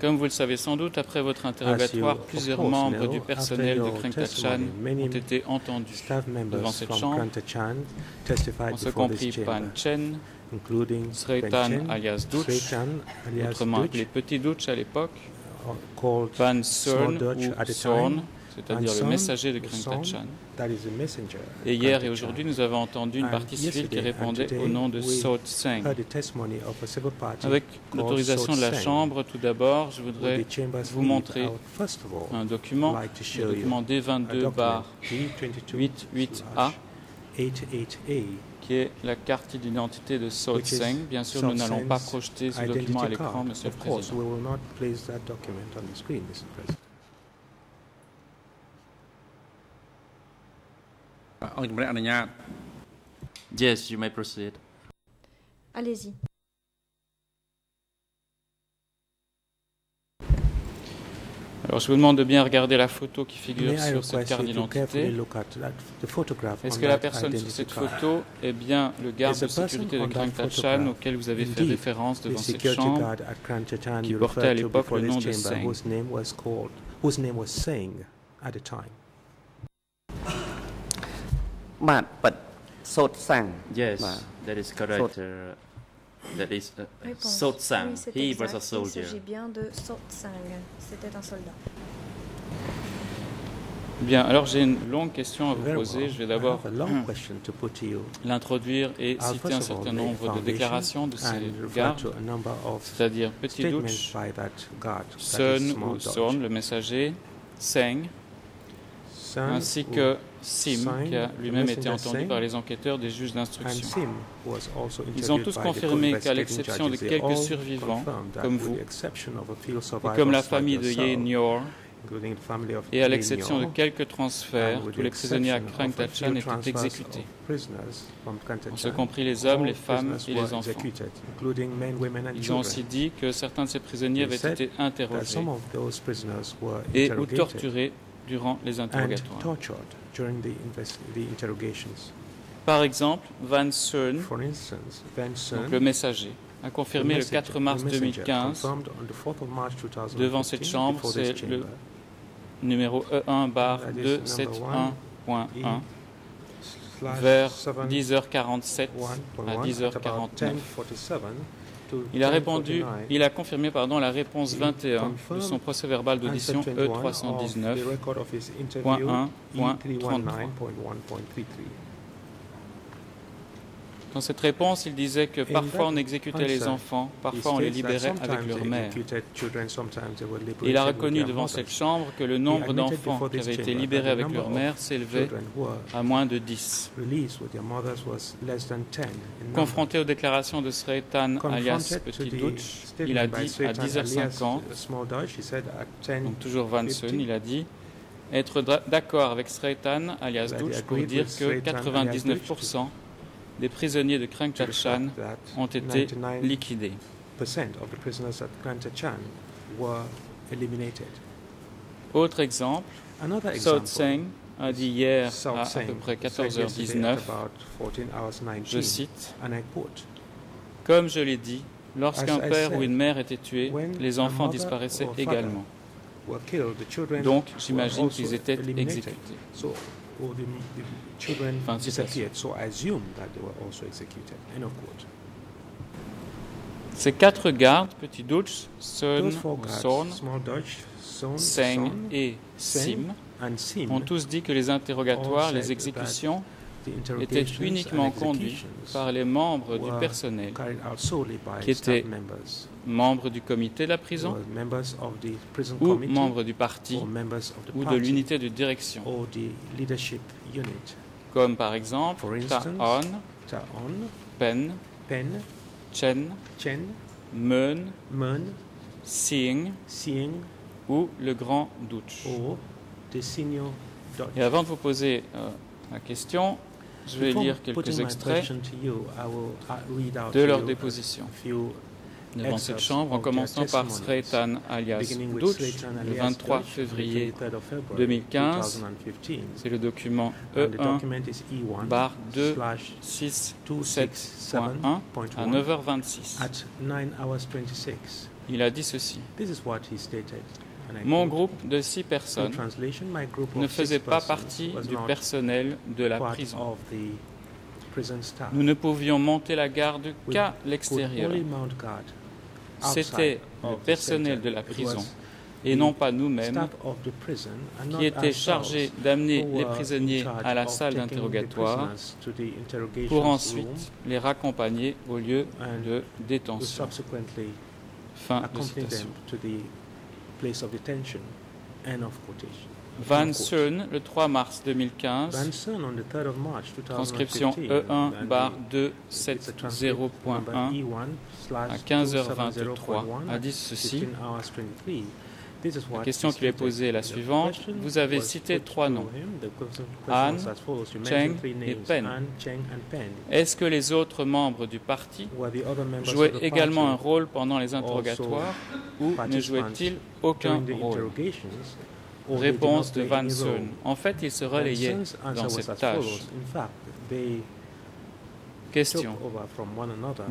Comme vous le savez sans doute, après votre interrogatoire, of plusieurs membres know, du personnel de your Krang Tachan testimony, many ont été entendus devant cette chambre, Krantachan en ce compris Pan Chen, Sreitan alias Dutch, autrement appelé Petit Dutch à l'époque, Small Sorn ou Sorn, c'est-à-dire le messager de the Krang Sorn, Tachan. that is a messenger. Et hier et aujourd'hui, nous avons entendu une partie civile qui répondait au nom de Saut Seng. Avec l'autorisation de la. Chambre, tout d'abord, je voudrais vous montrer un document, le document a D22 document, bar D22 88A, 88A, qui est la carte d'identité de is Seng. Bien sûr, nous n'allons pas projeter ce document à l'écran. Monsieur le Président. we will not place that document on the screen, Mr. President. អង្គជំរះអនុញ្ញាត Yes, you may proceed. Allez-y. Alors, je vous demande de bien regarder la photo qui figure May I sur cette request carte you to carefully d'identité. look at that, the photograph Est-ce on que la that personne sur identity cette card? photo est bien le garde Is de the person sécurité de on that Krang Tachan photograph auquel vous avez fait indeed référence the devant cette security chambre guard at Krang Tachan qui you portait à referred to l'époque before le nom this de chamber, បាទប៉ិតសូត្រសាំង Yes, បាទ that is correct. Uh, that is uh, Réponse. Saut Sang. Oui, c'est He exact. was a Il soldier. s'agit bien de Saut Sang. C'était un soldat. Bien, alors j'ai une longue question à vous Very poser. well. Je vais I d'abord have a long question to put to you. l'introduire et I'll citer un first of all certain lay nombre de foundation déclarations de and ces refer gardes, to a number of c'est-à-dire Petit statements Douch, by that guard, that is Sun small ou Dutch. Sorn, le messager, Seng, Sun ainsi ou que Sim, qui a lui-même été entendu par les enquêteurs des juges d'instruction. Ils ont tous confirmé qu'à l'exception de quelques survivants, comme vous, et comme la famille de Ye Nyor, et à l'exception de quelques transferts, tous les prisonniers à Krang Tachan étaient exécutés. En ce compris les hommes, les femmes et les enfants? Ils ont aussi dit que certains de ces prisonniers avaient été interrogés et ou torturés durant les interrogatoires. Par exemple, Van Seun, For instance, Van donc Sun, le messager, a confirmé le 4 mars 2015 devant cette chambre, c'est le numéro E1 bar 271.1 vers 10h47 à 10h49. Il a répondu, il a confirmé pardon la réponse 21 de son procès verbal d'audition E E319.1.33. Dans cette réponse, il disait que parfois on exécutait les enfants, parfois on les libérait avec leur mère. Il a reconnu devant cette chambre que le nombre d'enfants qui avaient été libérés avec leur mère s'élevait à moins de 10. Confronté aux déclarations de Sreitan alias Petit Douch, il a dit à 10h50, donc toujours Van Seun, il a dit être d'accord avec Sreitan alias Douch pour dire que 99% des prisonniers de Krang Tachan ont été liquidés. Autre exemple, Sao Tseng a dit hier à à peu près said yesterday 14h19, at about 14 hours 19, je cite, Comme je l'ai dit, lorsqu'un père ou une mère était tué, les enfants disparaissaient également. Donc, j'imagine qu'ils étaient exécutés. Or the, the children disappeared, so I assume that they were also executed. End of quote. Ces quatre gardes, Petit Dutch, Son, Seng Son, et Seng Sim, and Sim ont tous dit que les interrogatoires, les exécutions étaient uniquement conduits par les membres du personnel, qui étaient members, membres du comité de la prison were members of the prison ou membres du parti or members of the ou de l'unité de direction, or the leadership unit. comme par exemple For Ta Taon, Pen, Pen, Chen, Chen, Meun, ou le grand Douch. Et avant de vous poser euh, ma question, je vais Before lire quelques extraits you, uh, de leur déposition devant cette chambre, en commençant par Sreitan alias Sleighton le alias 23 Dutch, on the février 23rd of February 2015. 2015. C'est le document And the E1 document is E1 barre 2 slash 6 267.1 à 9h26. at 9 hours 26. Il a dit ceci. This is what he stated. and I Mon groupe de six personnes ne faisait pas partie du personnel de la prison. Nous ne pouvions monter la garde qu'à l'extérieur. C'était le personnel de la prison et non pas nous-mêmes qui étaient chargés d'amener les prisonniers à la salle d'interrogatoire pour ensuite les raccompagner au lieu de détention. Fin de citation. Van. Seun, le 3 mars 2015, Van Son on the 3rd of March 2015, transcription E1 and barre the- it's a transcript number 270.1 E1 slash à 15h23 270.1 a dit ceci. 15 hours 23. This is La question qui lui est posée est la suivante. Vous avez cité trois noms. You Cheng mentioned three et names, Pen. Est-ce que les autres membres du parti jouaient également un rôle pendant les interrogatoires ou ne jouaient-ils aucun rôle? Réponse de Van? Seun. En fait, ils se relayaient dans cette tâche. Question.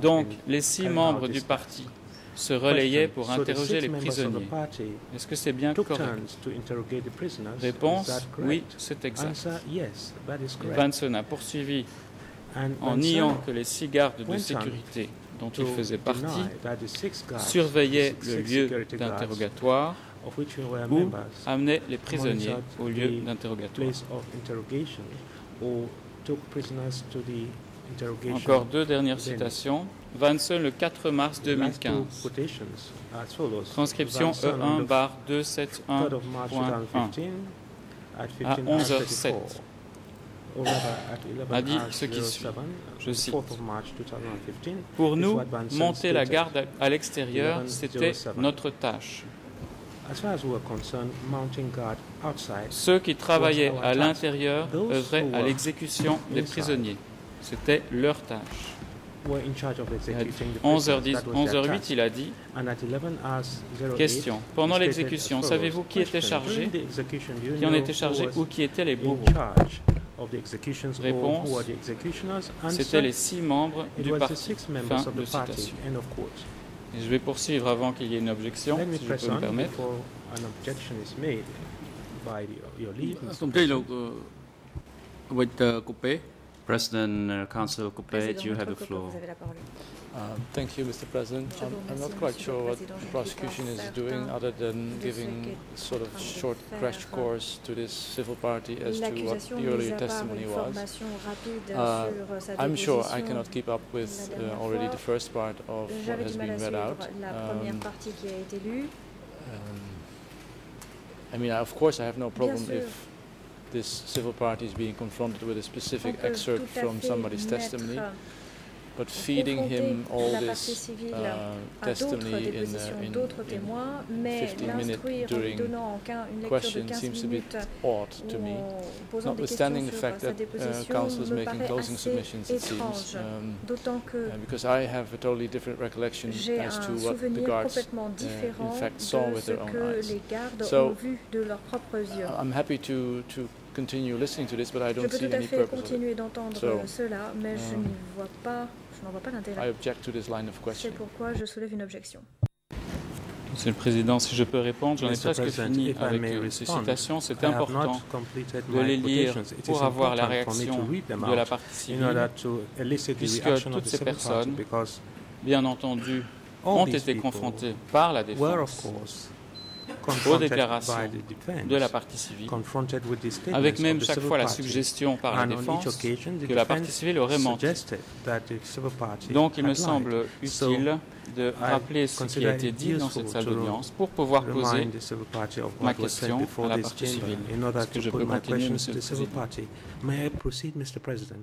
Donc, les six membres du parti se relayaient pour interroger les prisonniers. Est-ce que c'est bien correct? Réponse oui, c'est exact. Answer yes, that is correct. Van Seun a poursuivi en niant que les six gardes de sécurité dont il faisait partie surveillaient le lieu d'interrogatoire ou amenait les prisonniers au lieu d'interrogatoire. Encore deux dernières citations. Vanson le 4 mars 2015. Transcription E1 bar 271.1 à 11h07 a dit ce qui suit. Je cite. Pour nous, monter la garde à l'extérieur, c'était notre tâche. Ceux qui travaillaient à l'intérieur œuvraient à l'exécution des prisonniers. C'était leur tâche. 11h10, 11h08, il a dit Question. Pendant l'exécution, savez-vous qui était chargé? Qui en était chargé? ou qui étaient les bourreaux? Réponse. C'était les six membres du parti. Fin de citation. Je vais poursuivre avant qu'il y ait une objection, si je peux me permettre. President uh, Council Coupé, you have the floor. Uh, thank you, Mr. President. I'm, I'm, not quite sure what the prosecution is doing other than giving sort of short crash course to this civil party as to what the earlier testimony was. Uh, I'm sure I cannot keep up with uh, already the first part of what has been read out. Um, um, I mean, of course, I have no problem if this civil party is being confronted with a specific excerpt from somebody's testimony. But feeding him all this uh, testimony in, uh, in, in 15 minutes during question seems a bit odd to me, notwithstanding the fact that uh, Council is making closing submissions, it seems, um, uh, because I have a totally different recollection as to what the guards uh, in fact saw with their own eyes. So I'm happy to, to continue listening to this, but I don't see any purpose continuer d'entendre so, cela, mais je um, n'y vois pas, je n'en vois pas l'intérêt. I object to this line of question. C'est pourquoi je soulève une objection. Monsieur le Président, si je peux répondre, j'en ai presque fini avec euh, ces citations. C'est important de les lire pour avoir la réaction de la partie civile, puisque toutes ces personnes, bien entendu, ont été confrontées par la défense aux déclarations de la partie civile, avec même chaque fois la suggestion par la défense que la partie civile aurait menti. Donc il me semble utile de rappeler ce qui a été dit dans cette salle d'audience pour pouvoir poser ma question à la partie civile. Est-ce que je peux continuer, Monsieur le Président?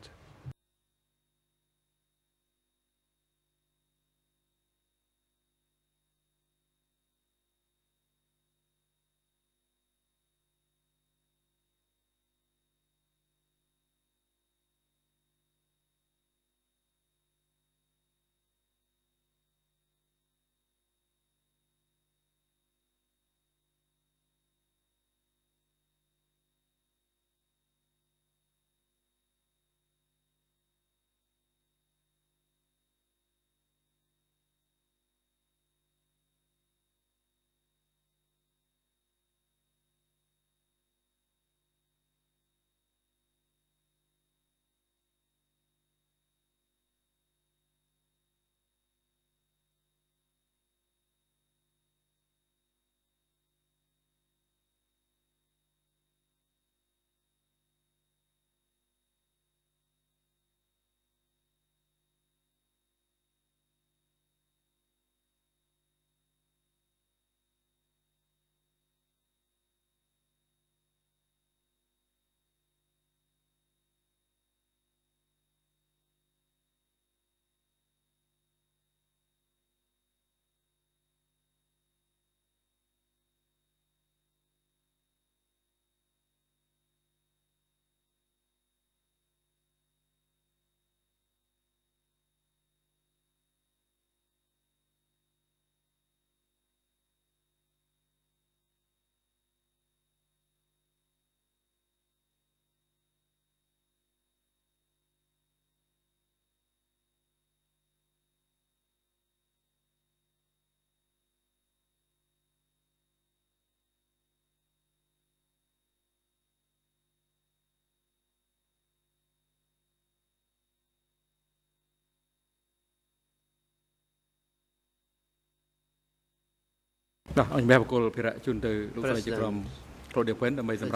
The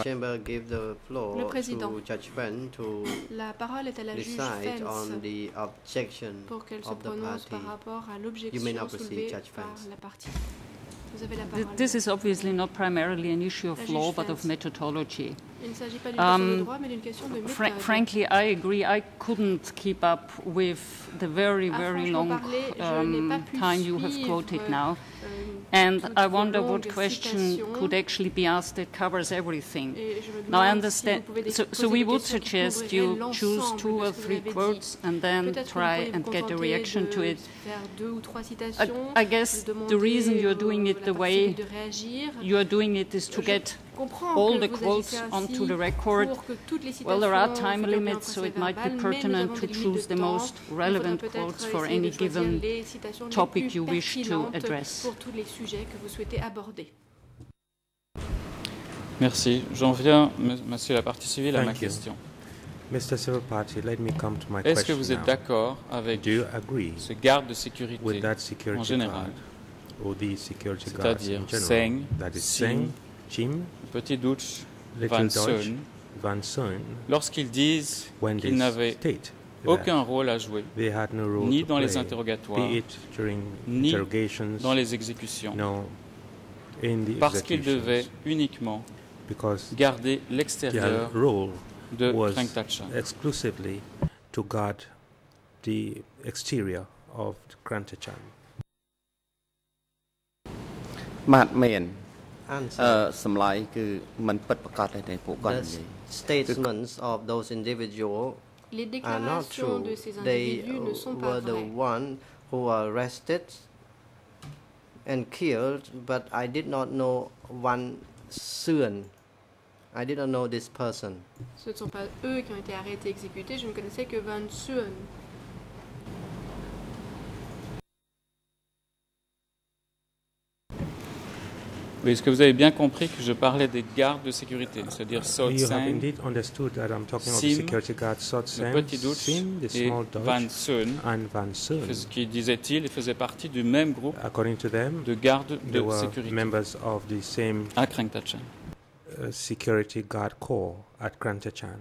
chamber give the floor Le président. to Judge Fen to La parole est à la juge decide on Fence the objection pour qu'elle se of the prononce party. par rapport à You may now l'objection proceed, soulevée Judge par Fence. la partie. Vous avez la Th- parole. This is obviously not primarily an issue La of juge law, but Fence. of methodology. Il ne s'agit pas d'une question de Um, droit, mais d'une question de méthode. Fra- frankly, I agree. I couldn't keep up with the very, Ah, very franchement long parler, je n'ai pas um, pu time you have suivre, quoted euh, now. Euh, And toutes I vos wonder what longues question citations. could actually be asked that covers everything. Et je me Now, I demande si understand. vous pouvez So, poser so des we would questions qui suggest couvriraient you choose l'ensemble two de or ce que vous three avez dit. quotes and then Peut-être que vous try pourriez and vous get a contenter reaction de to it. faire deux ou trois I, citations, I guess de the reason demander you're au- doing it la the partie way civile de réagir. you are doing it is to Je get comprends all que the vous quotes agissez onto ainsi the record. pour que toutes les Well, there are citations time soient bien limits, so it might be procès-verbal, mais nous pertinent avons to des limites choose de the temps. most Il faudra relevant peut-être quotes for essayer de any choisir given les citations les topic plus you wish to pertinentes address. Que vous souhaitez aborder. Merci. J'en viens, m- monsieur la partie civile, à ma you. question. Mr. Civil Party, let me come to my Est-ce que question vous êtes now. d'accord avec Do you agree ce garde de sécurité with that en security général, guard or the security guards c'est-à-dire? Seng, Jim, Petit Dutch, Van Son, lorsqu'ils disent qu'ils n'avaient state aucun rôle à jouer, ni dans les interrogatoires, ni dans les exécutions, parce qu'ils devaient uniquement garder l'extérieur de Krantachan. exclusively to guard the exterior of Krantachan. The statements of those individuals les déclarations de ces They individus ne sont pas were the vraies. one who were arrested and killed, but I did not know one soon. I did not know this person. Ce ne sont pas eux qui ont été arrêtés et exécutés, je ne connaissais que Van Suen. Oui, est-ce que vous avez bien compris que je parlais des gardes de sécurité, c'est-à-dire Sot You have Seng, indeed understood that I'm talking of the Sim, le Petit Dutch et Van fais- qui disait-il, ils faisaient partie du même groupe According to them, de gardes de sécurité members of the same à Krangtachan. uh, security guard corps at Grantachan.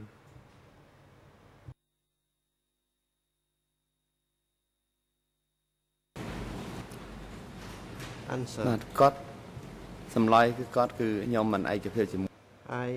Answer. បាទ គាត់សម្លាយគឺគាត់គឺខ្ញុំមិនឯកភាពជាមួយ I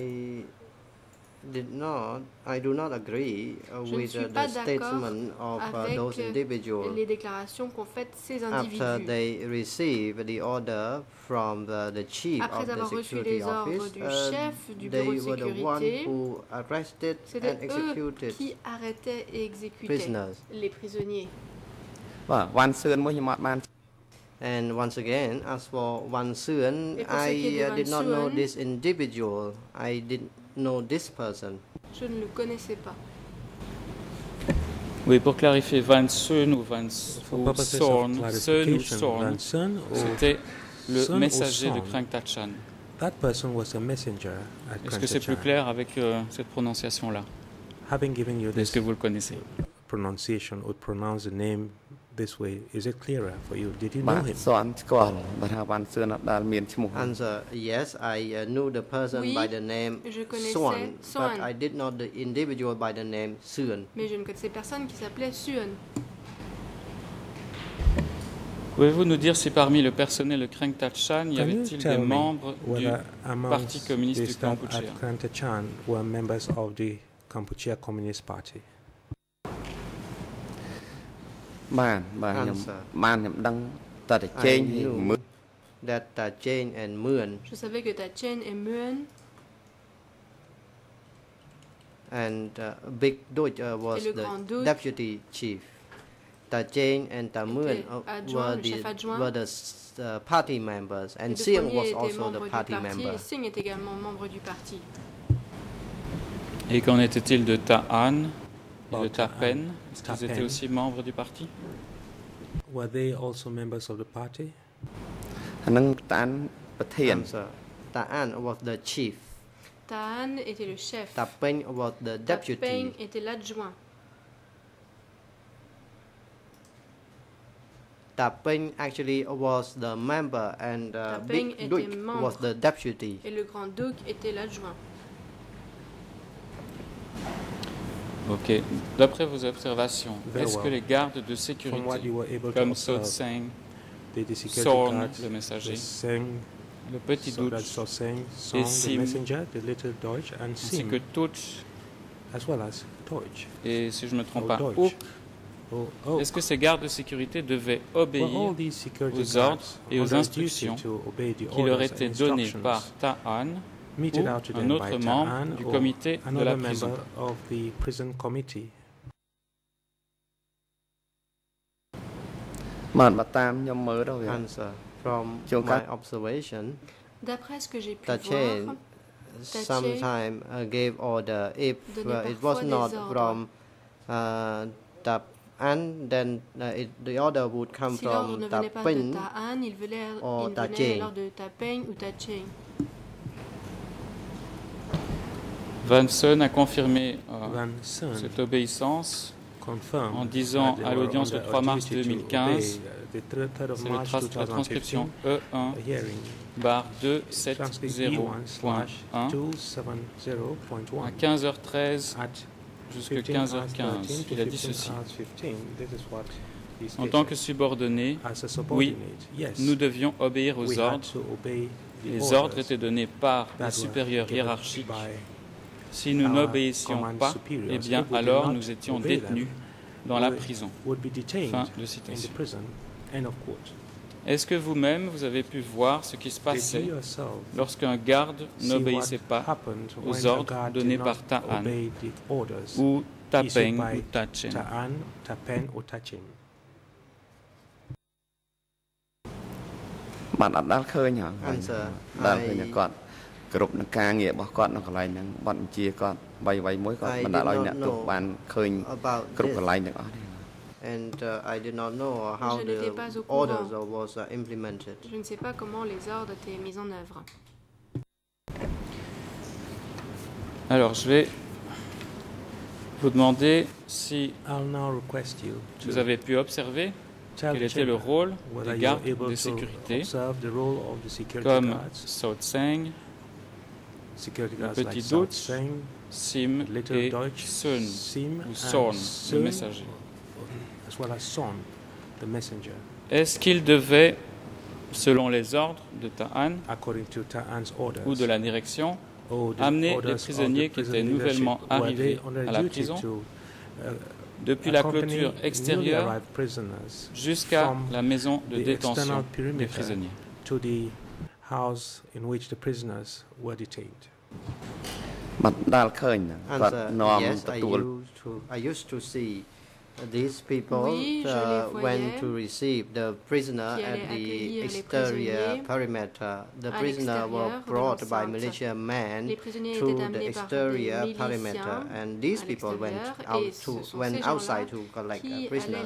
did not, I do not agree uh, Je ne with suis uh, pas the d'accord statement of uh, avec those individuals les déclarations qu'ont faites ces after individus. they receive the order from the, the chief Après of the avoir reçu security les ordres office. du uh, chef du they bureau de were the one sécurité, who arrested and C'était eux executed qui arrêtaient et exécutaient prisoners. les prisonniers. បាទវ៉ាន់សឿនមួយខ្ញុំអត់បាន And once again, as for Wan est I uh, did not know this individual. I didn't know this person. Je ne le connaissais pas. Oui, pour clarifier, Van Son ou Van Sorn, Sun ou Sorn, c'était le Sun messager de Sorn, Krangtachan. That person was a messenger at Est-ce que c'est plus clair avec euh, cette prononciation-là? Having given you Est-ce que vous le connaissez? pronunciation or pronounce the name this way, is it clearer for you? Did you បា know ទ him? សន់ស្គាល់បើថាវ៉ាន់សឿនអត់ដែលមានឈ្មោះ Answer Yes, I uh, knew the person Oui, by the name je connaissais Swan, Swan. but I did not the individual by the name Suan. Mais je ne connaissais personne qui s'appelait Suen. Pouvez-vous nous dire si parmi le personnel de Krangtachan, y Can you avait-il des tell me membres du whether Parti amongst communiste the du staff Kampuchea at Grantachan were members of the Kampuchea Communist Party? បានបាទខ្ញុំ Answer. បានខ្ញុំដឹងតើតែជេ I ងហើយមើ knew that uh, Jane and Muan Je savais que Tachen et Muen and uh, Big Doj uh, was Et le the Grand Doj. deputy chief. Ta Jane and Ta Muan Était uh, adjoint, were le the, chef adjoint. were the s- uh, party members, and les deux Siang premiers was étaient also membres the du party parti member. et Singh est également membre du parti. Et qu'en était-il de Ta'an et de about. De Tarpen. Est-ce étaient aussi membres du parti? Were they also members of the party? Tan Taan was the chief. Taan était le chef. Tapeng was the deputy. Tapeng était l'adjoint. Tapeng actually was the member and uh, Big Duc was the deputy. Et le grand duc était l'adjoint. Ok. D'après vos observations, est-ce que les gardes de sécurité, comme So Tseng, Sorn, le messager, le petit Duch et Sim, ainsi que Tuch, et si je ne me trompe pas, Ouk, est-ce que ces gardes de sécurité devaient obéir aux ordres et aux instructions qui leur étaient donnés par Ta'an ou un autre membre du comité de la prison. Answer. From my observation, D'après ce que j'ai pu Tachen voir, sometimes uh, gave order if uh, it was not from uh, Tap An, then uh, it, the order would come si l'ordre from ne venait pas de Tapeng Ta'an, il venait, or il venait Tacheng. alors de Tapeng ou Tacheng. Vanson a confirmé euh, cette obéissance en disant à l'audience the 3 mars duty to 2015, obey, uh, the 3rd of c'est le tra- la 2015, transcription. E1 a hearing. barre transcript E1 slash 270.1 270.1 à 15h13 at jusqu'à 15 hours 15h15. 13 to Il a dit 15 ceci. hours 15. This is what he En tant que subordonné, oui, nous devions obéir aux ordres. Les ordres étaient donnés par les supérieurs hiérarchiques. Si nous n'obéissions pas, eh bien alors nous étions détenus dans la prison. De. Est-ce que vous-même, vous avez pu voir ce qui se passait lorsqu'un garde n'obéissait pas aux ordres donnés par Ta'an? ou Tapeng ou Tachen គាត់គ្រប់នឹងការងាររបស់គាត់នៅកន្លែងហ្នឹងបាត់បញ្ជាគាត់បីបីមួយគាត់ I មិន did ដាល់ឲ្យ not អ្នកទោស know បានឃើញ about គ្រប់ this. កន្លែងទាំងអស់នេះ and uh, I did not know how Je the n'étais pas au orders courant. was uh, implemented. Je ne sais pas comment les ordres étaient mis en œuvre. Alors, je vais vous demander si I'll now request you to vous avez pu observer tell quel the était le chamber rôle whether des you're gardes able de to sécurité, observe the role of the security comme guards, Sao Tseng, security le petit Seng, Sim et Sun, ou Sorn, le messager. Son. Est-ce qu'il devait, selon les ordres de Ta'an ou de la direction, amener les prisonniers qui étaient nouvellement arrivés à la prison uh, depuis la clôture extérieure jusqu'à la maison de détention des prisonniers. to the house in which the prisoners were detained. បាត់ដាល់ឃើញហ្នឹងគាត់ Answer. នាំ Yes, I ទទួល used to. I used to see these people Oui, je les uh, went voyais, to receive the prisoner qui at allaient the accueillir les exterior prisonniers perimeter. The à prisoners were l'extérieur de brought by l'enceinte. militia men Les prisonniers to étaient the amenés par exterior des perimeter, miliciens and these à people went l'extérieur, out et to ce sont went ces gens-là outside to collect uh, qui allaient les prisoners.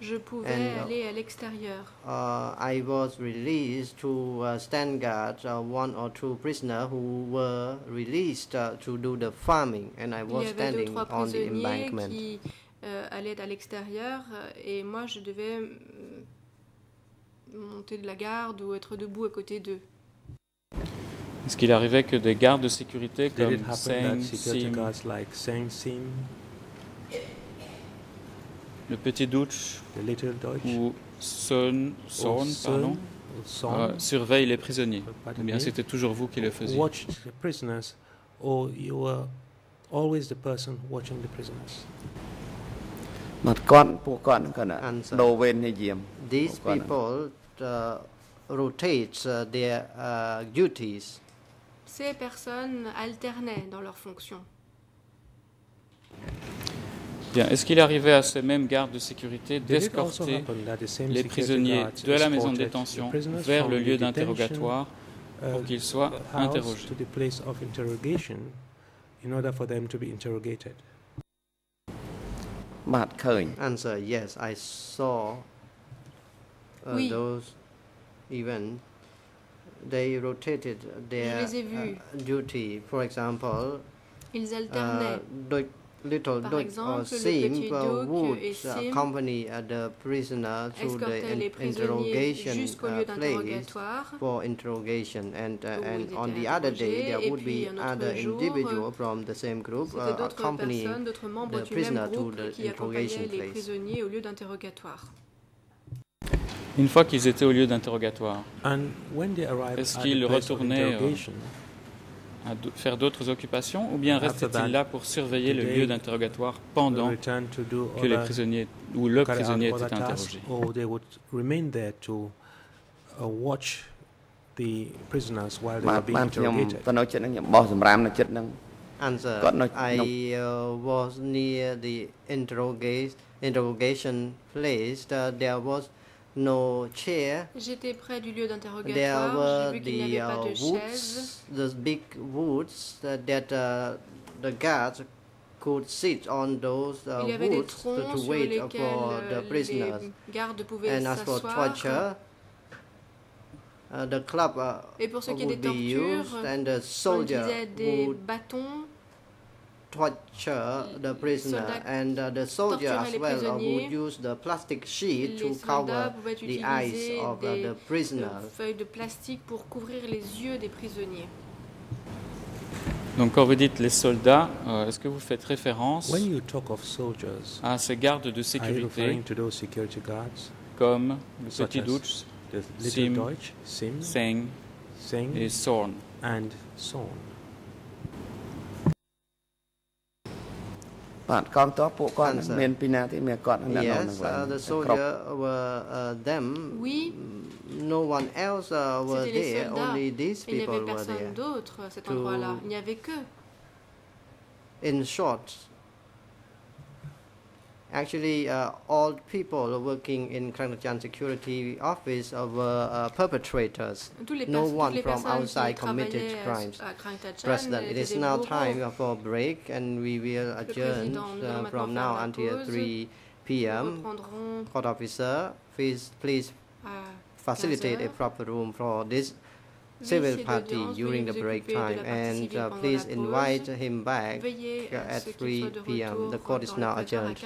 je pouvais And, uh, aller à l'extérieur. uh, I was released to uh, stand guard uh, one or two prisoners who were released uh, to do the farming, and I Il was y avait deux, standing trois on the prisonniers embankment. qui euh, allaient à l'extérieur euh, et moi je devais euh, monter de la garde ou être debout à côté d'eux. Est-ce qu'il arrivait que des gardes de sécurité comme security Sim, guards like Seng Sim, le petit Dutch the little Deutsch, ou Son, Son, Son, pardon, or Son, euh, surveillent les prisonniers pardon Ou bien me, c'était toujours vous qui le faisiez watched the prisoners, or you were always the person watching the prisoners? បាទគាត់ពួកគាត់ហ្នឹងគាត់ Answer. ដូរវេននេះយាម Theseពួកគាត់ហ្នឹង people uh, rotate uh, their uh, duties. Ces personnes alternaient dans leurs fonctions. Est-ce qu'il arrivait à ces mêmes gardes de sécurité d'escorter les prisonniers de la maison de détention vers le lieu d'interrogatoire pour qu'ils soient interrogés Answer, yes, I saw uh, oui. those even they rotated their uh, duty. For example, Ils uh, alternaient. little Par dog or simp would uh, accompany the prisoner to the interrogation uh, place for interrogation. And, uh, and on the other day, there would be other individual from the same group accompanying the prisoner to the interrogation place. Une fois qu'ils étaient au lieu d'interrogatoire, est-ce qu'ils retournaient euh, à do- faire d'autres occupations ou bien After restaient-ils that, là pour surveiller le did lieu they d'interrogatoire pendant return to do que les other- prisonniers ou le carry out prisonnier other était tasks, interrogé or they would remain there to uh, watch the prisoners while they បា were ទ being បានខ្ញុំ interrogated. ទៅនៅចិត្តហ្នឹងខ្ញុំបោះសម្រាមនៅចិត្តហ្នឹង Answer. Got no- I no- uh, was near the interrogate, interrogation place. Uh, there was no chair. J'étais près du lieu d'interrogatoire, j'ai were vu qu'il n'y the avait pas uh, de chaise. woods, the big woods uh, that uh, the guards could sit on those uh, Il y avait des woods to, troncs to sur wait lesquels for the euh, prisoners. les gardes pouvaient And as for s'asseoir. torture, uh, the club uh, Et pour ce qui est des tortures, and the on soldier utilisait des bâtons torture the prisoner, and uh, the soldier as les well uh, would use the plastic sheet to cover the eyes of uh, des the prisoner. feuilles de plastique pour couvrir les yeux des prisonniers. Donc quand vous dites les soldats, euh, est-ce que vous faites référence When you talk of soldiers, à ces gardes de sécurité referring to those security guards? comme le such petit as Dutch, the little Sim, Deutsch, Sim, Seng Seng, et Sorn and so បាទកងទ័ពពួកគាត់ Answer. មានពីណាទេមានគាត់នៅនៅហ្នឹង Yes, ឡើយ uh, the គ្រប់ soldier were uh, them. Oui, No one else uh, were c'était les there. soldats. Only these Il n'y people avait were there. personne d'autre à cet to- endroit-là. Il n'y avait que. In short, actually, uh, all people working in Krangachan security office uh, were uh, perpetrators. Tous les No pers- one toutes les from personnes qui outside committed travaillaient à- crimes. à Krang Tachan President, it étaient is des now bourreaux. time for a break, and we will adjourn président nous uh, allons from maintenant now faire la until pause. 3 Nous p.m. reprendrons Court officer, please, please à facilitate 15 a heures. proper room for this Veuillez civil party during the break time, and uh, please invite him back at 3 p.m. The court is now adjourned.